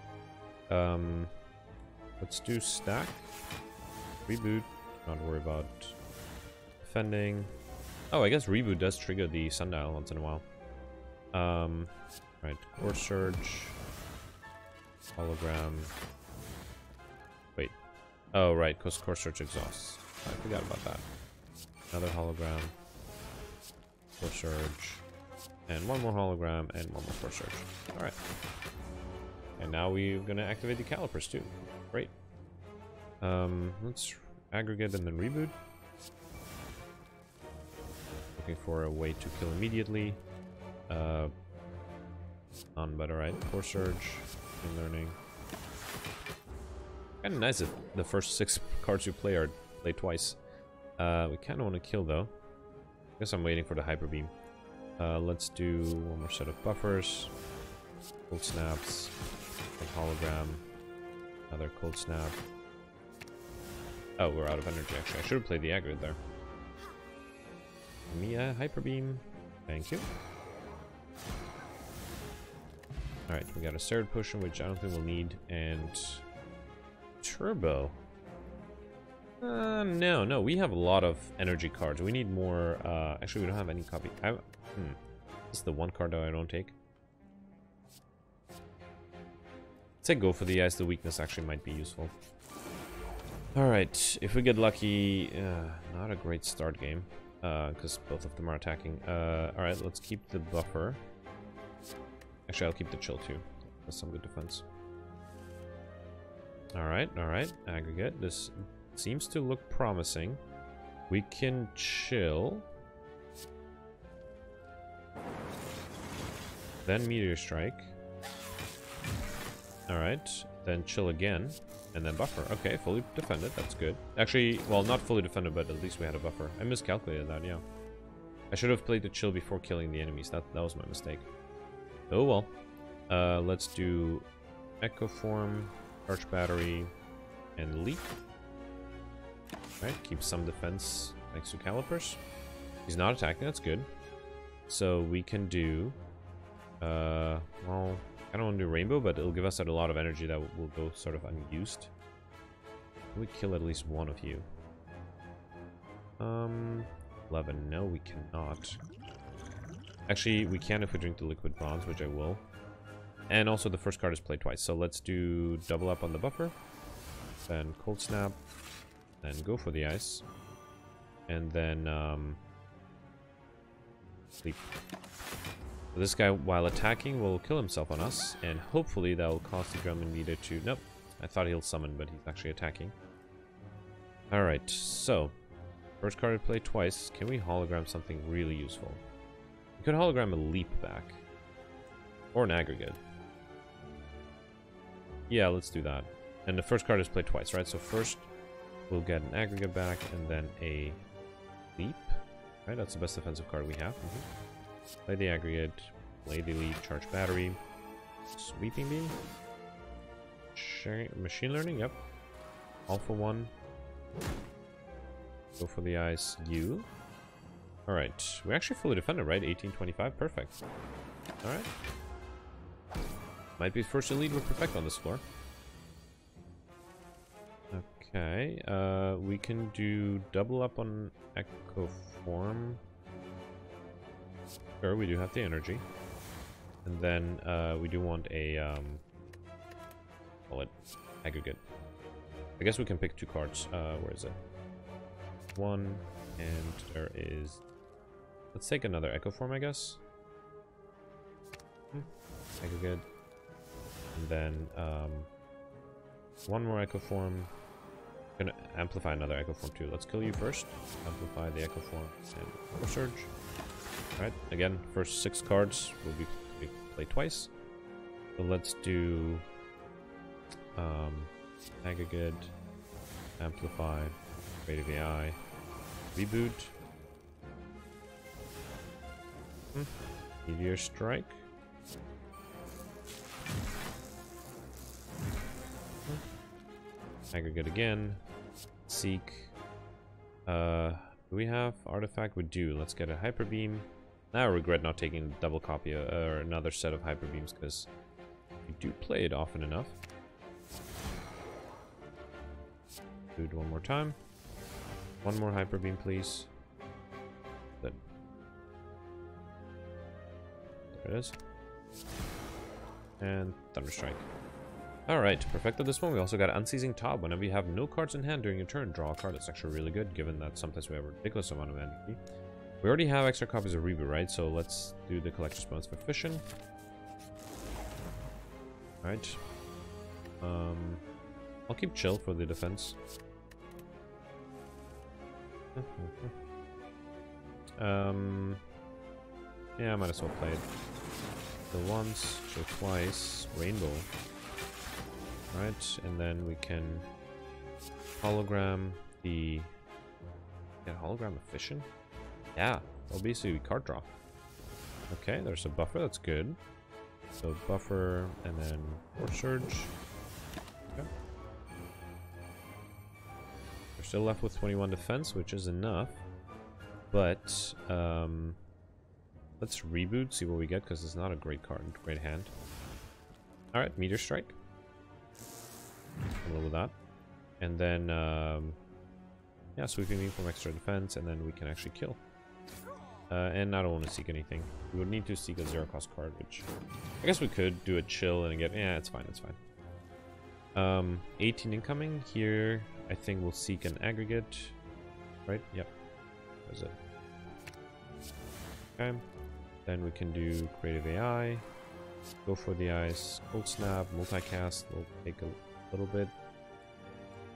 A: Um, let's do stack. Reboot. Not worry about defending. Oh, I guess reboot does trigger the sundial once in a while. Um, right. Core surge. Hologram. Oh, right. Because core surge exhausts. I forgot about that. Another hologram. Core surge. And one more hologram and one more core surge. Alright. And now we're gonna activate the calipers too. Great. Um, let's aggregate and then reboot. Looking for a way to kill immediately. Uh, on but alright. Core surge learning. Kind of nice if the first six cards you play are played twice. Uh, we kind of want to kill though. Guess I'm waiting for the hyper beam. Uh, let's do one more set of buffers. Cold snaps. Hologram. Another cold snap. Oh, we're out of energy actually. I should have played the aggregate there. Mia hyper beam. Thank you. Alright, we got a Serad potion, which I don't think we'll need, and turbo. Uh, no, no, we have a lot of energy cards. We need more, uh, actually we don't have any copy. I, hmm, this is the one card that I don't take. Say go for the eyes, the weakness actually might be useful. Alright, if we get lucky, uh, not a great start game, because uh, both of them are attacking. Uh, Alright, let's keep the buffer. Actually, I'll keep the chill too. That's some good defense. Alright, alright, aggregate. This seems to look promising. We can chill. Then meteor strike. Alright, then chill again. And then buffer. Okay, fully defended. That's good. Actually, well, not fully defended, but at least we had a buffer. I miscalculated that, yeah. I should have played the chill before killing the enemies. That, that was my mistake. Oh well. Uh, let's do Echo Form, Charge Battery, and Leap. Right, keep some defense thanks to Calipers. He's not attacking, that's good. So we can do... Uh, well, I don't want to do Rainbow, but it'll give us a lot of energy that will go sort of unused. Can we kill at least one of you? Um, 11. No, we cannot. Actually, we can if we drink the liquid bronze, which I will. And also the first card is played twice, so let's do double up on the buffer. Then cold snap. Then go for the eyes. And then um, sleep. This guy, while attacking, will kill himself on us, and hopefully that will cause the Gremlin Leader to... Nope, I thought he'll summon, but he's actually attacking. Alright, so, first card to play twice. Can we hologram something really useful? We could hologram a leap back. Or an aggregate. Yeah, let's do that. And the first card is played twice, right? So first, we'll get an aggregate back, and then a leap. Right, that's the best defensive card we have. Mm -hmm. Play the aggregate. Play the leap. Charge battery. Sweeping beam. machine learning. Yep. For one. Go for the eyes. You. Alright. We actually fully defended, right? 1825. Perfect. Alright. Might be first in lead. We're perfect on this floor. Okay. Uh, we can do double up on Echo Form. Sure, we do have the energy. And then uh, we do want a, um, call it aggregate. I guess we can pick two cards. Uh, where is it? One, and there is... Let's take another Echo Form, I guess. Hmm. Aggregate. And then um, one more Echo Form. Gonna amplify another Echo Form too. Let's kill you first. Amplify the Echo Form and Core Surge. Alright, again, first six cards will be, be played twice. So let's do um, aggregate, amplify, rate of eye, reboot, hmm. meteor strike. Aggregate again, seek. Uh, do we have artifact? We do. Let's get a hyper beam. Now I regret not taking a double copy uh, or another set of hyper beams because we do play it often enough. It one more time. One more hyper beam, please. Good. There it is. And Thunderstrike. Alright, perfected this one. We also got Unceasing Top. Whenever you have no cards in hand during your turn, draw a card. That's actually really good, given that sometimes we have a ridiculous amount of energy. We already have extra copies of Reboot, right? So let's do the collector's bonus for Fission. Alright. Um, I'll keep chill for the defense. [laughs] um, yeah, I might as well play it. The once, so twice, rainbow. Right, and then we can hologram the... Yeah, hologram fission? Yeah, obviously we card draw. Okay, there's a buffer, that's good. So buffer and then core surge. Okay. We're still left with 21 defense, which is enough. But um, let's reboot, see what we get, because it's not a great card, great hand. Alright, meteor strike. A little with that. And then um, yeah, sweeping beam from extra defense, and then we can actually kill. Uh, and I don't want to seek anything. We would need to seek a zero cost card, which I guess we could do a chill and get. Yeah, it's fine. It's fine. Um, 18 incoming here. I think we'll seek an aggregate. Right? Yep. There's it. Okay. Then we can do creative AI. Go for the eyes. Cold snap. Multicast. We'll take a little bit.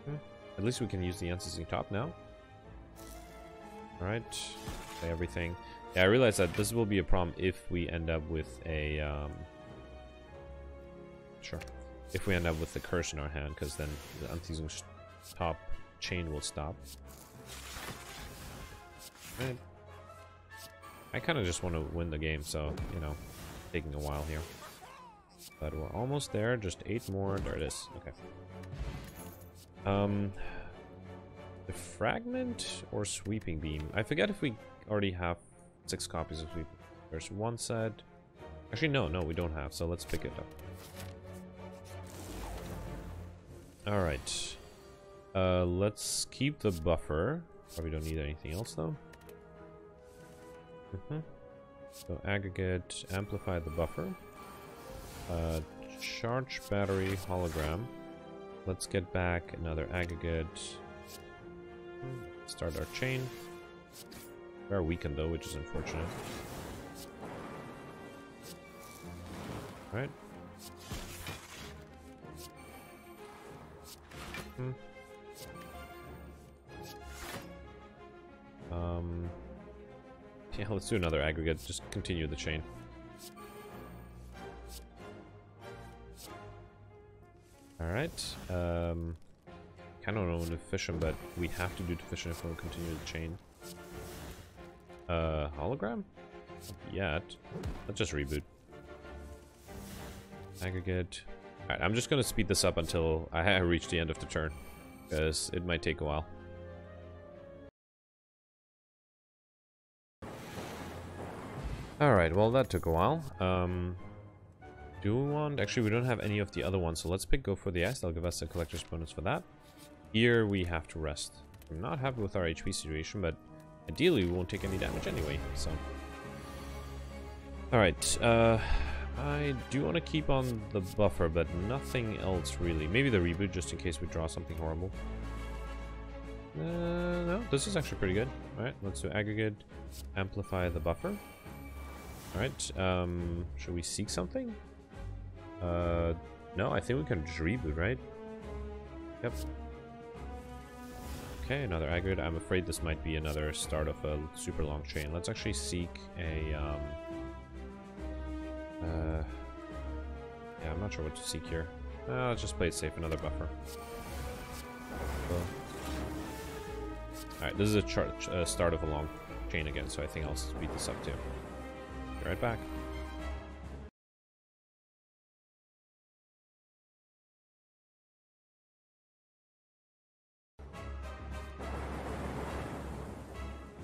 A: Hmm. At least we can use the Unceasing Top now. Alright. Play everything. Yeah, I realize that this will be a problem if we end up with a... Um, sure. If we end up with the curse in our hand, because then the Unceasing Top chain will stop. I kind of just want to win the game, so, you know, taking a while here. But we're almost there, just eight more. There it is. Okay. Um, defragment or sweeping beam? I forget if we already have six copies of sweeping. There's one set. Actually, no, no, we don't have, so let's pick it up. Alright. Uh, let's keep the buffer. Probably don't need anything else, though. Mm -hmm. So aggregate, amplify the buffer. Uh, charge battery hologram. Let's get back another aggregate. Start our chain. We are weakened though, which is unfortunate. Alright. Hmm. Um, yeah, let's do another aggregate. Just continue the chain. Alright. Um, kind of don't want to fish him, but we have to do fission if we want to continue the chain. Uh, hologram? Not yet. Let's just reboot. Aggregate. Alright, I'm just gonna speed this up until I [laughs] reach the end of the turn. Because it might take a while. Alright, well that took a while. Um, do we want... Actually, we don't have any of the other ones, so let's pick Go for the Eyes. They'll give us a collector's bonus for that. Here we have to rest. I'm not happy with our HP situation, but ideally we won't take any damage anyway, so... Alright, uh... I do want to keep on the buffer, but nothing else really. Maybe the reboot, just in case we draw something horrible. Uh, no, this is actually pretty good. Alright, let's do aggregate, amplify the buffer. Alright, um, should we seek something? Uh, no, I think we can just reboot, right? Yep. Okay, another aggregate. I'm afraid this might be another start of a super long chain. Let's actually seek a, um... Uh... Yeah, I'm not sure what to seek here. Uh, let's just play it safe, another buffer. Alright, this is a uh, start of a long chain again, so I think I'll speed this up too. Be right back.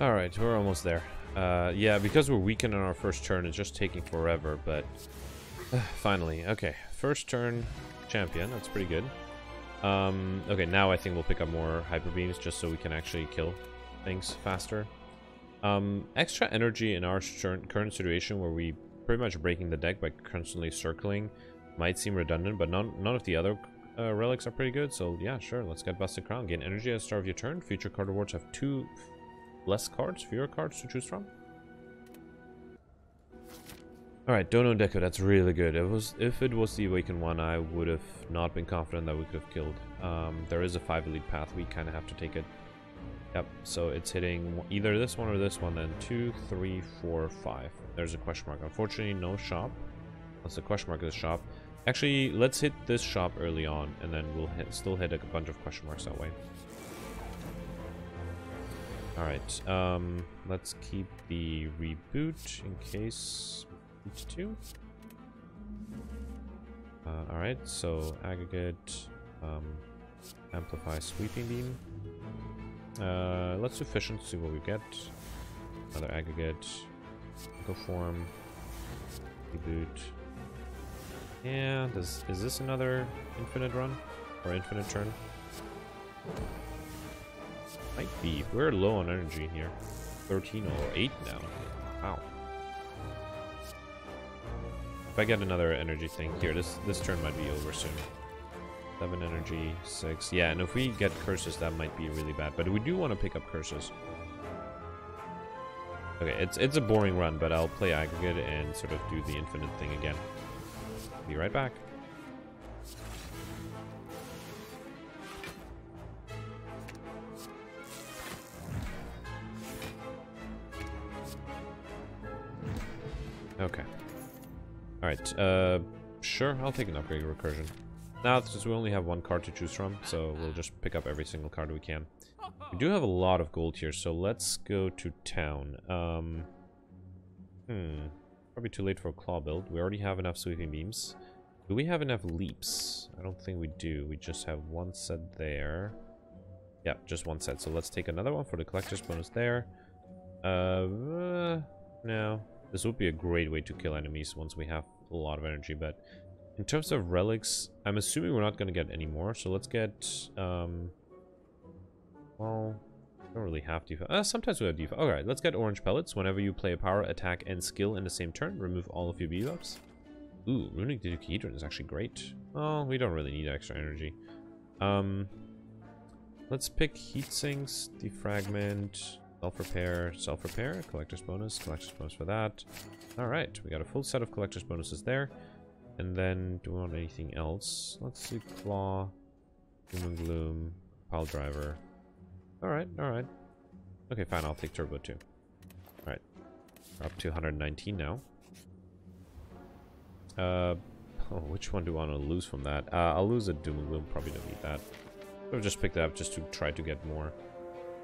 A: Alright, we're almost there. Uh, yeah, because we're weakened on our first turn, it's just taking forever, but... Uh, [sighs] finally, okay. First turn, champion, that's pretty good. Um, okay, now I think we'll pick up more hyper beams just so we can actually kill things faster. Um, extra energy in our current situation where we pretty much breaking the deck by constantly circling might seem redundant, but none, none of the other uh, relics are pretty good, so yeah, sure, let's get Busted Crown. Gain energy at the start of your turn. Future card rewards have two less cards, fewer cards to choose from. Alright, Donu Deca, that's really good. It was If it was the Awakened one, I would have not been confident that we could have killed. Um, there is a 5 elite path, we kind of have to take it. Yep, so it's hitting either this one or this one, then 2, 3, 4, 5. There's a question mark. Unfortunately, no shop. That's the question mark is shop. Actually, let's hit this shop early on, and then we'll hit, still hit a bunch of question marks that way. Alright, um, let's keep the reboot in case it's two. Uh, Alright, so aggregate, um, amplify sweeping beam. Uh, let's do fission see what we get. Another aggregate, go form, reboot. Yeah, does, is this another infinite run? Or infinite turn? Might be. We're low on energy here. 13 or 8 now. Wow. If I get another energy thing here, this this turn might be over soon. 7 energy, 6. Yeah, and if we get curses, that might be really bad. But we do want to pick up curses. Okay, it's it's a boring run, but I'll play aggregate and sort of do the infinite thing again. Be right back. Uh, sure, I'll take an upgrade recursion. Now, since we only have one card to choose from, so we'll just pick up every single card we can. We do have a lot of gold here, so let's go to town. Um, hmm, probably too late for a claw build. We already have enough sweeping beams. Do we have enough leaps? I don't think we do. We just have one set there. Yeah, just one set. So let's take another one for the collector's bonus there. Uh, uh no. This would be a great way to kill enemies once we have a lot of energy, but in terms of relics, I'm assuming we're not going to get any more, so let's get, um, well, don't really have defense. Uh, sometimes we have defense. Alright, let's get orange pellets. Whenever you play a power, attack, and skill in the same turn, remove all of your buffs. Ooh, runic dodecahedron is actually great. Oh, we don't really need extra energy. Um, let's pick heat sinks, defragment, Self-repair, self-repair, collector's bonus, collector's bonus for that. Alright, we got a full set of collector's bonuses there. And then, do we want anything else? Let's see, claw, doom and gloom, pile driver. Alright, alright. Okay, fine, I'll take turbo too. Alright, we're up to 119 now. Uh, oh, which one do I want to lose from that? Uh, I'll lose a doom and gloom, probably don't need that. I've just picked it up just to try to get more.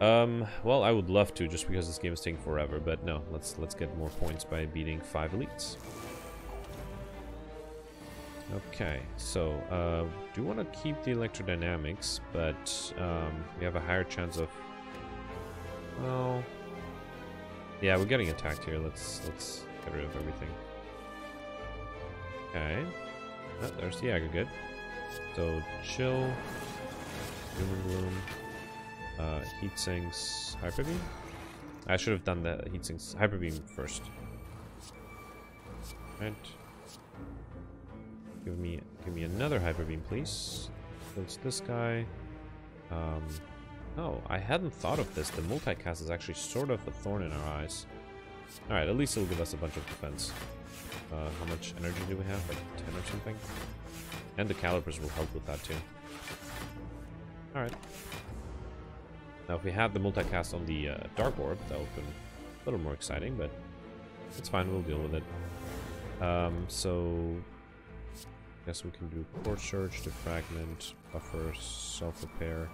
A: Um, well, I would love to, just because this game is taking forever, but no, let's let's get more points by beating five elites. Okay, so, uh, do you want to keep the electrodynamics, but, um, we have a higher chance of, well, yeah, we're getting attacked here, let's, let's get rid of everything. Okay, oh, there's the aggregate. So, chill, doom and gloom, uh, heat sinks, hyper beam. I should have done the heat sinks, hyper beam first. Right. Give me, give me another hyper beam, please. It's this guy. Um, oh, I hadn't thought of this. The multicast is actually sort of a thorn in our eyes. All right, at least it'll give us a bunch of defense. Uh, how much energy do we have? Like 10 or something? And the calipers will help with that too. Alright. Now, if we had the multicast on the uh, Dark Orb, that would have been a little more exciting, but it's fine, we'll deal with it. Um, so, I guess we can do Core Surge, Defragment, Buffer, Self-Repair,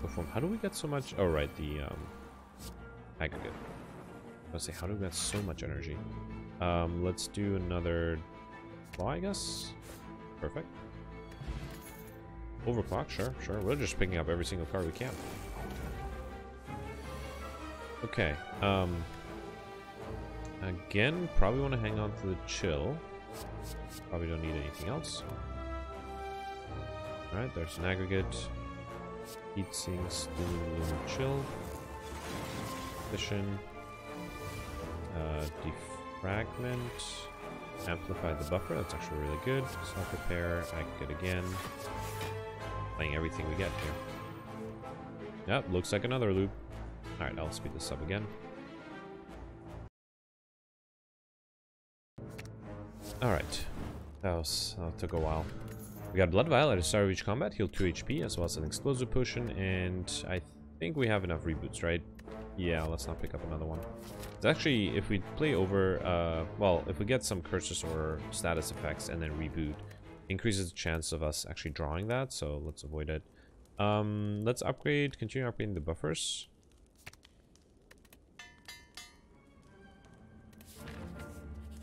A: Perform. How do we get so much? Oh, right, the um, aggregate. Was say, how do we get so much energy? Um, let's do another claw, I guess. Perfect. Overclock, sure, sure. We're just picking up every single card we can. Okay. Um. Again, probably want to hang on to the chill. Probably don't need anything else. Alright, there's an aggregate. Heat sinks, little chill. Fission. Uh, defragment. Amplify the buffer, that's actually really good. Self-repair, aggregate again. Playing everything we get here. Yep, looks like another loop. Alright, I'll speed this up again. Alright. That was that took a while. We got Blood Vial at the start of each combat, heal 2 HP, as well as an explosive potion, and I think we have enough reboots, right? Yeah, let's not pick up another one. It's actually, if we play over, uh, well, if we get some curses or status effects and then reboot, increases the chance of us actually drawing that, so let's avoid it. Um, let's upgrade, continue upgrading the buffers.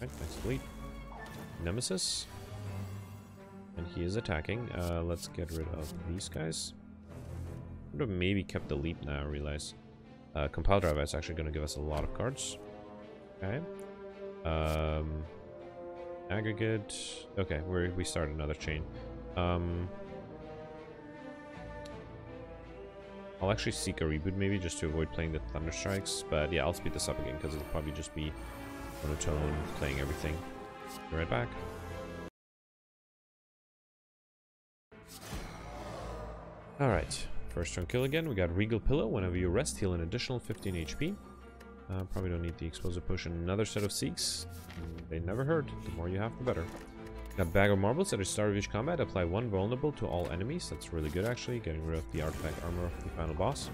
A: Right, nice fleet. Nemesis. And he is attacking. Uh, let's get rid of these guys. Would have maybe kept the leap now, I realize. Uh, Compile drive is actually going to give us a lot of cards. Okay. Um, aggregate. Okay, we we start another chain. Um, I'll actually seek a reboot maybe just to avoid playing the Thunder Strikes. But yeah, I'll speed this up again because it'll probably just be monotone playing everything. Be right back. Alright, first turn kill again. We got Regal Pillow. Whenever you rest, heal an additional 15 HP. Uh, probably don't need the explosive potion. Another set of Seeks. They never hurt. The more you have, the better. Got Bag of Marbles at the start of each combat. Apply one vulnerable to all enemies. That's really good, actually. Getting rid of the artifact armor of the final boss.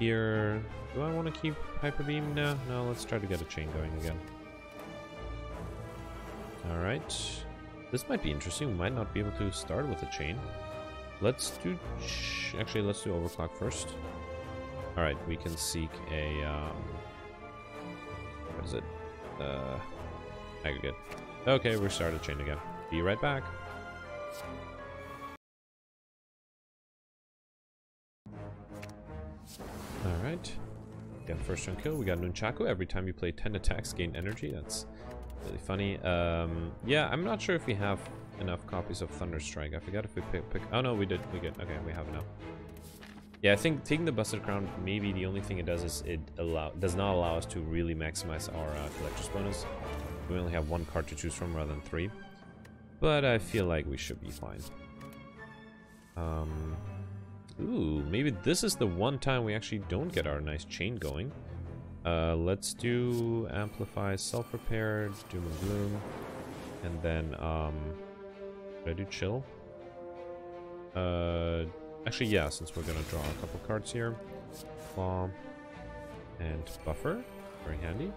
A: Here... Do I want to keep Hyper Beam? No, no, let's try to get a chain going again. Alright. This might be interesting. We might not be able to start with a chain. Let's do... Actually, let's do Overclock first. Alright, we can seek a... Um, what is it? Uh, aggregate. Okay, we start a chain again. Be right back. Alright. Again, first turn kill. We got Nunchaku. Every time you play 10 attacks, gain energy. That's really funny. Um, yeah, I'm not sure if we have enough copies of Thunderstrike. I forgot if we pick, pick... Oh, no, we did. We get. Okay, we have enough. Yeah, I think taking the Busted Crown, maybe the only thing it does is it allow does not allow us to really maximize our uh, Collector's bonus. We only have one card to choose from rather than three. But I feel like we should be fine. Um, ooh, maybe this is the one time we actually don't get our nice chain going. Uh, let's do Amplify Self-Repair, Doom and Gloom, and then, um, I do Chill? Uh, actually, yeah, since we're gonna draw a couple cards here. Claw and Buffer, very handy.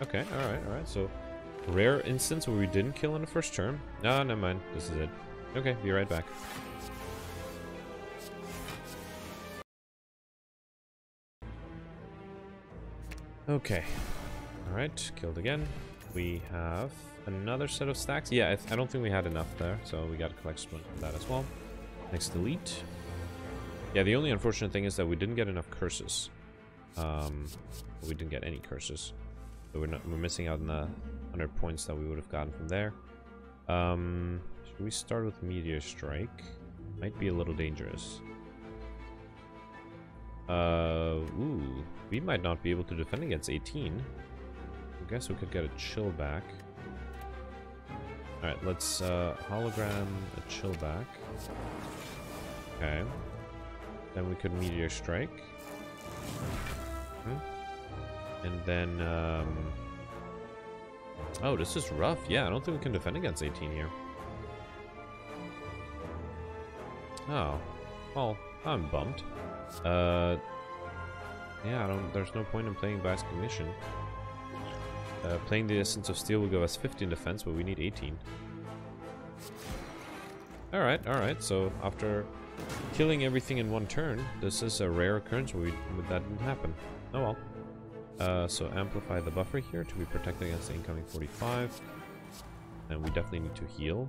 A: Okay, alright, alright, so Rare instance where we didn't kill in the first turn. Ah, never mind. This is it. Okay, be right back. Okay. Alright, killed again. We have another set of stacks. Yeah, I, I don't think we had enough there, so we got to collect some of that as well. Next delete. Yeah, the only unfortunate thing is that we didn't get enough curses. Um, we didn't get any curses. So we're, not, we're missing out on the 100 points that we would have gotten from there. Um, should we start with Meteor Strike? Might be a little dangerous. Uh, ooh, we might not be able to defend against 18. I guess we could get a chill back. Alright, let's uh, hologram a chill back. Okay. Then we could meteor strike. Hmm. And then, um... Oh, this is rough. Yeah, I don't think we can defend against 18 here. Oh. Well, I'm bummed. Uh, yeah, I don't. There's no point in playing Bias Cognition. Uh, playing the Essence of Steel will give us 15 defense, but we need 18. Alright, alright, so after killing everything in one turn, this is a rare occurrence where, we, that didn't happen. Oh well. Uh, so amplify the buffer here to be protected against the incoming 45. And we definitely need to heal.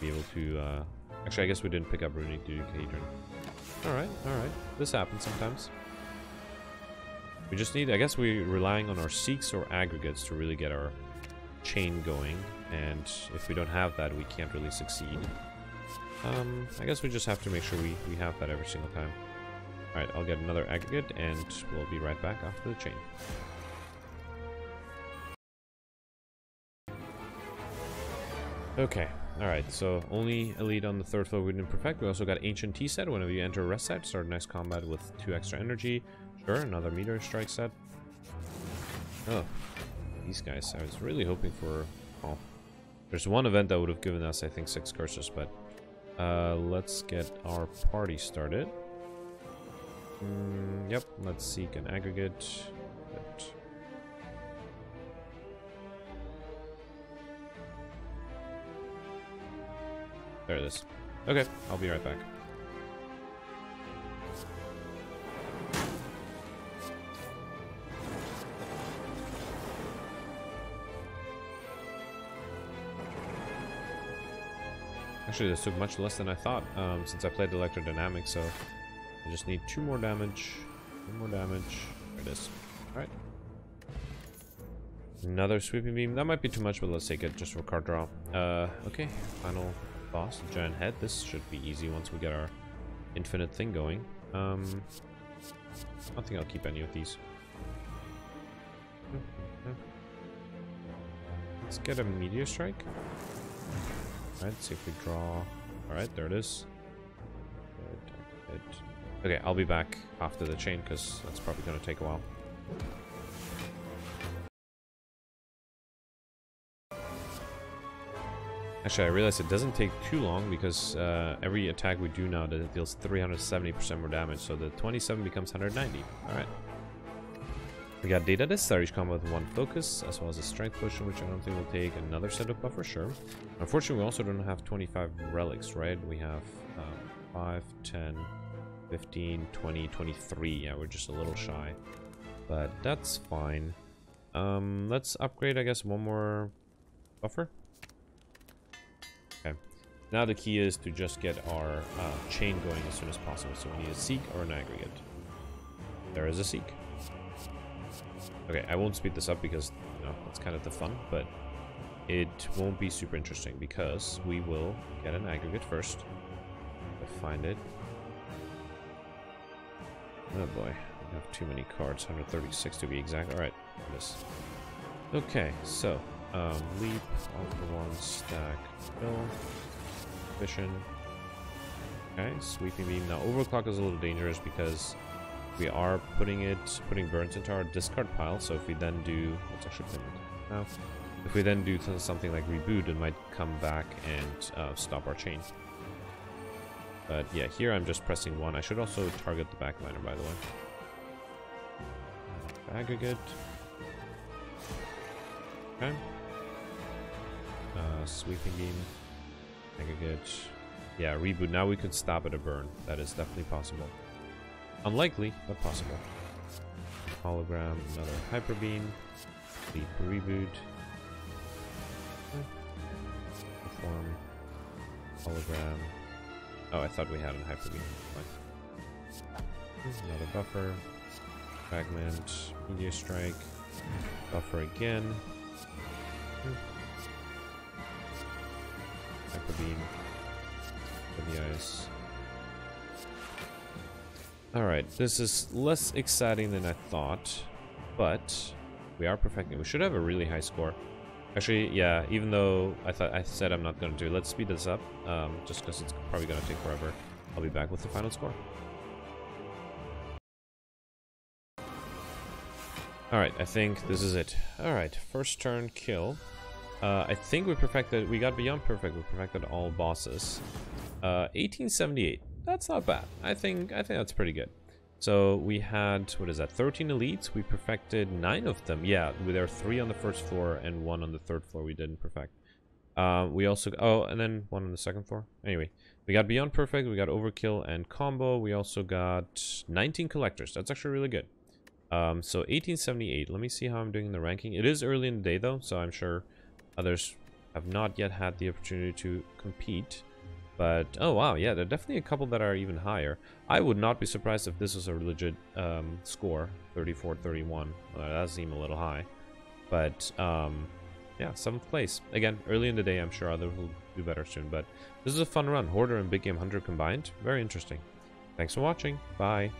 A: Be able to, uh... Actually, I guess we didn't pick up Runic Dodecahedron. Alright, alright. This happens sometimes. We just need, I guess we're relying on our Seeks or Aggregates to really get our chain going. And if we don't have that, we can't really succeed. Um, I guess we just have to make sure we, we have that every single time. Alright, I'll get another Aggregate, and we'll be right back after the chain. Okay, alright, so only elite on the third floor we didn't perfect. We also got Ancient Tea set. Whenever you enter a rest set, start a nice combat with two extra energy. Sure, another Meteor Strike set. Oh, these guys. I was really hoping for... Oh, there's one event that would have given us, I think, six curses, but... Uh, let's get our party started. Mm, yep, let's seek an aggregate. There it is. Okay, I'll be right back. Actually, this took much less than I thought, um, since I played Electrodynamic, so I just need two more damage. One more damage. There it is. Alright. Another sweeping beam. That might be too much, but let's take it just for card draw. Uh, okay. Final boss, giant head. This should be easy once we get our infinite thing going. Um, I don't think I'll keep any of these. Let's get a meteor strike. Alright, see if we draw. Alright, there it is. Good, good. Okay, I'll be back after the chain because that's probably going to take a while. Actually, I realized it doesn't take too long because uh, every attack we do now deals 370% more damage, so the 27 becomes 190. Alright. We got Data each combo with one focus, as well as a Strength Potion, which I don't think will take another set of buff for sure. Unfortunately, we also don't have 25 relics, right? We have um, 5, 10, 15, 20, 23. Yeah, we're just a little shy. But that's fine. Um, let's upgrade, I guess, one more buffer. Now the key is to just get our uh, chain going as soon as possible. So we need a seek or an aggregate. There is a seek. Okay, I won't speed this up because, you know, that's kind of the fun, but it won't be super interesting because we will get an aggregate first. Find it. Oh boy, we have too many cards, 136 to be exact. Alright, this. Okay, so, um, leap, all one, stack, fill, vision. Okay, sweeping beam. Now, overclock is a little dangerous because we are putting it, putting burns into our discard pile. So if we then do, let's actually put it now. If we then do something like reboot, it might come back and uh, stop our chain. But yeah, here I'm just pressing one. I should also target the backliner, by the way. Aggregate. Okay. Uh, sweeping beam. Aggregate. Yeah, reboot. Now we could stop at a burn. That is definitely possible. Unlikely, but possible. Hologram, another hyper beam. Leap reboot. Perform. Hologram. Oh, I thought we had a hyper beam. Another buffer. Fragment. Meteor strike. Buffer again. Hyper beam. For the Eyes. Alright, this is less exciting than I thought, but we are perfecting. We should have a really high score. Actually, yeah, even though I thought I said I'm not going to do it, let's speed this up, um, just because it's probably going to take forever. I'll be back with the final score. Alright, I think this is it. Alright, first turn kill. Uh, I think we perfected, we got beyond perfect, we perfected all bosses. Uh, 1878 that's not bad. I think I think that's pretty good. So we had, what is that, 13 elites. We perfected 9 of them. Yeah, there are 3 on the first floor and 1 on the third floor we didn't perfect. Uh, we also, oh, and then 1 on the second floor. Anyway, we got Beyond Perfect, we got Overkill and Combo. We also got 19 Collectors. That's actually really good. Um, so 1878. Let me see how I'm doing in the ranking. It is early in the day though, so I'm sure others have not yet had the opportunity to compete. But, oh wow, yeah, there are definitely a couple that are even higher. I would not be surprised if this was a legit um, score, 34-31. that does seem a little high. But, um, yeah, 7th place. Again, early in the day, I'm sure others will do better soon. But this is a fun run. Hoarder and Big Game Hunter combined. Very interesting. Thanks for watching. Bye.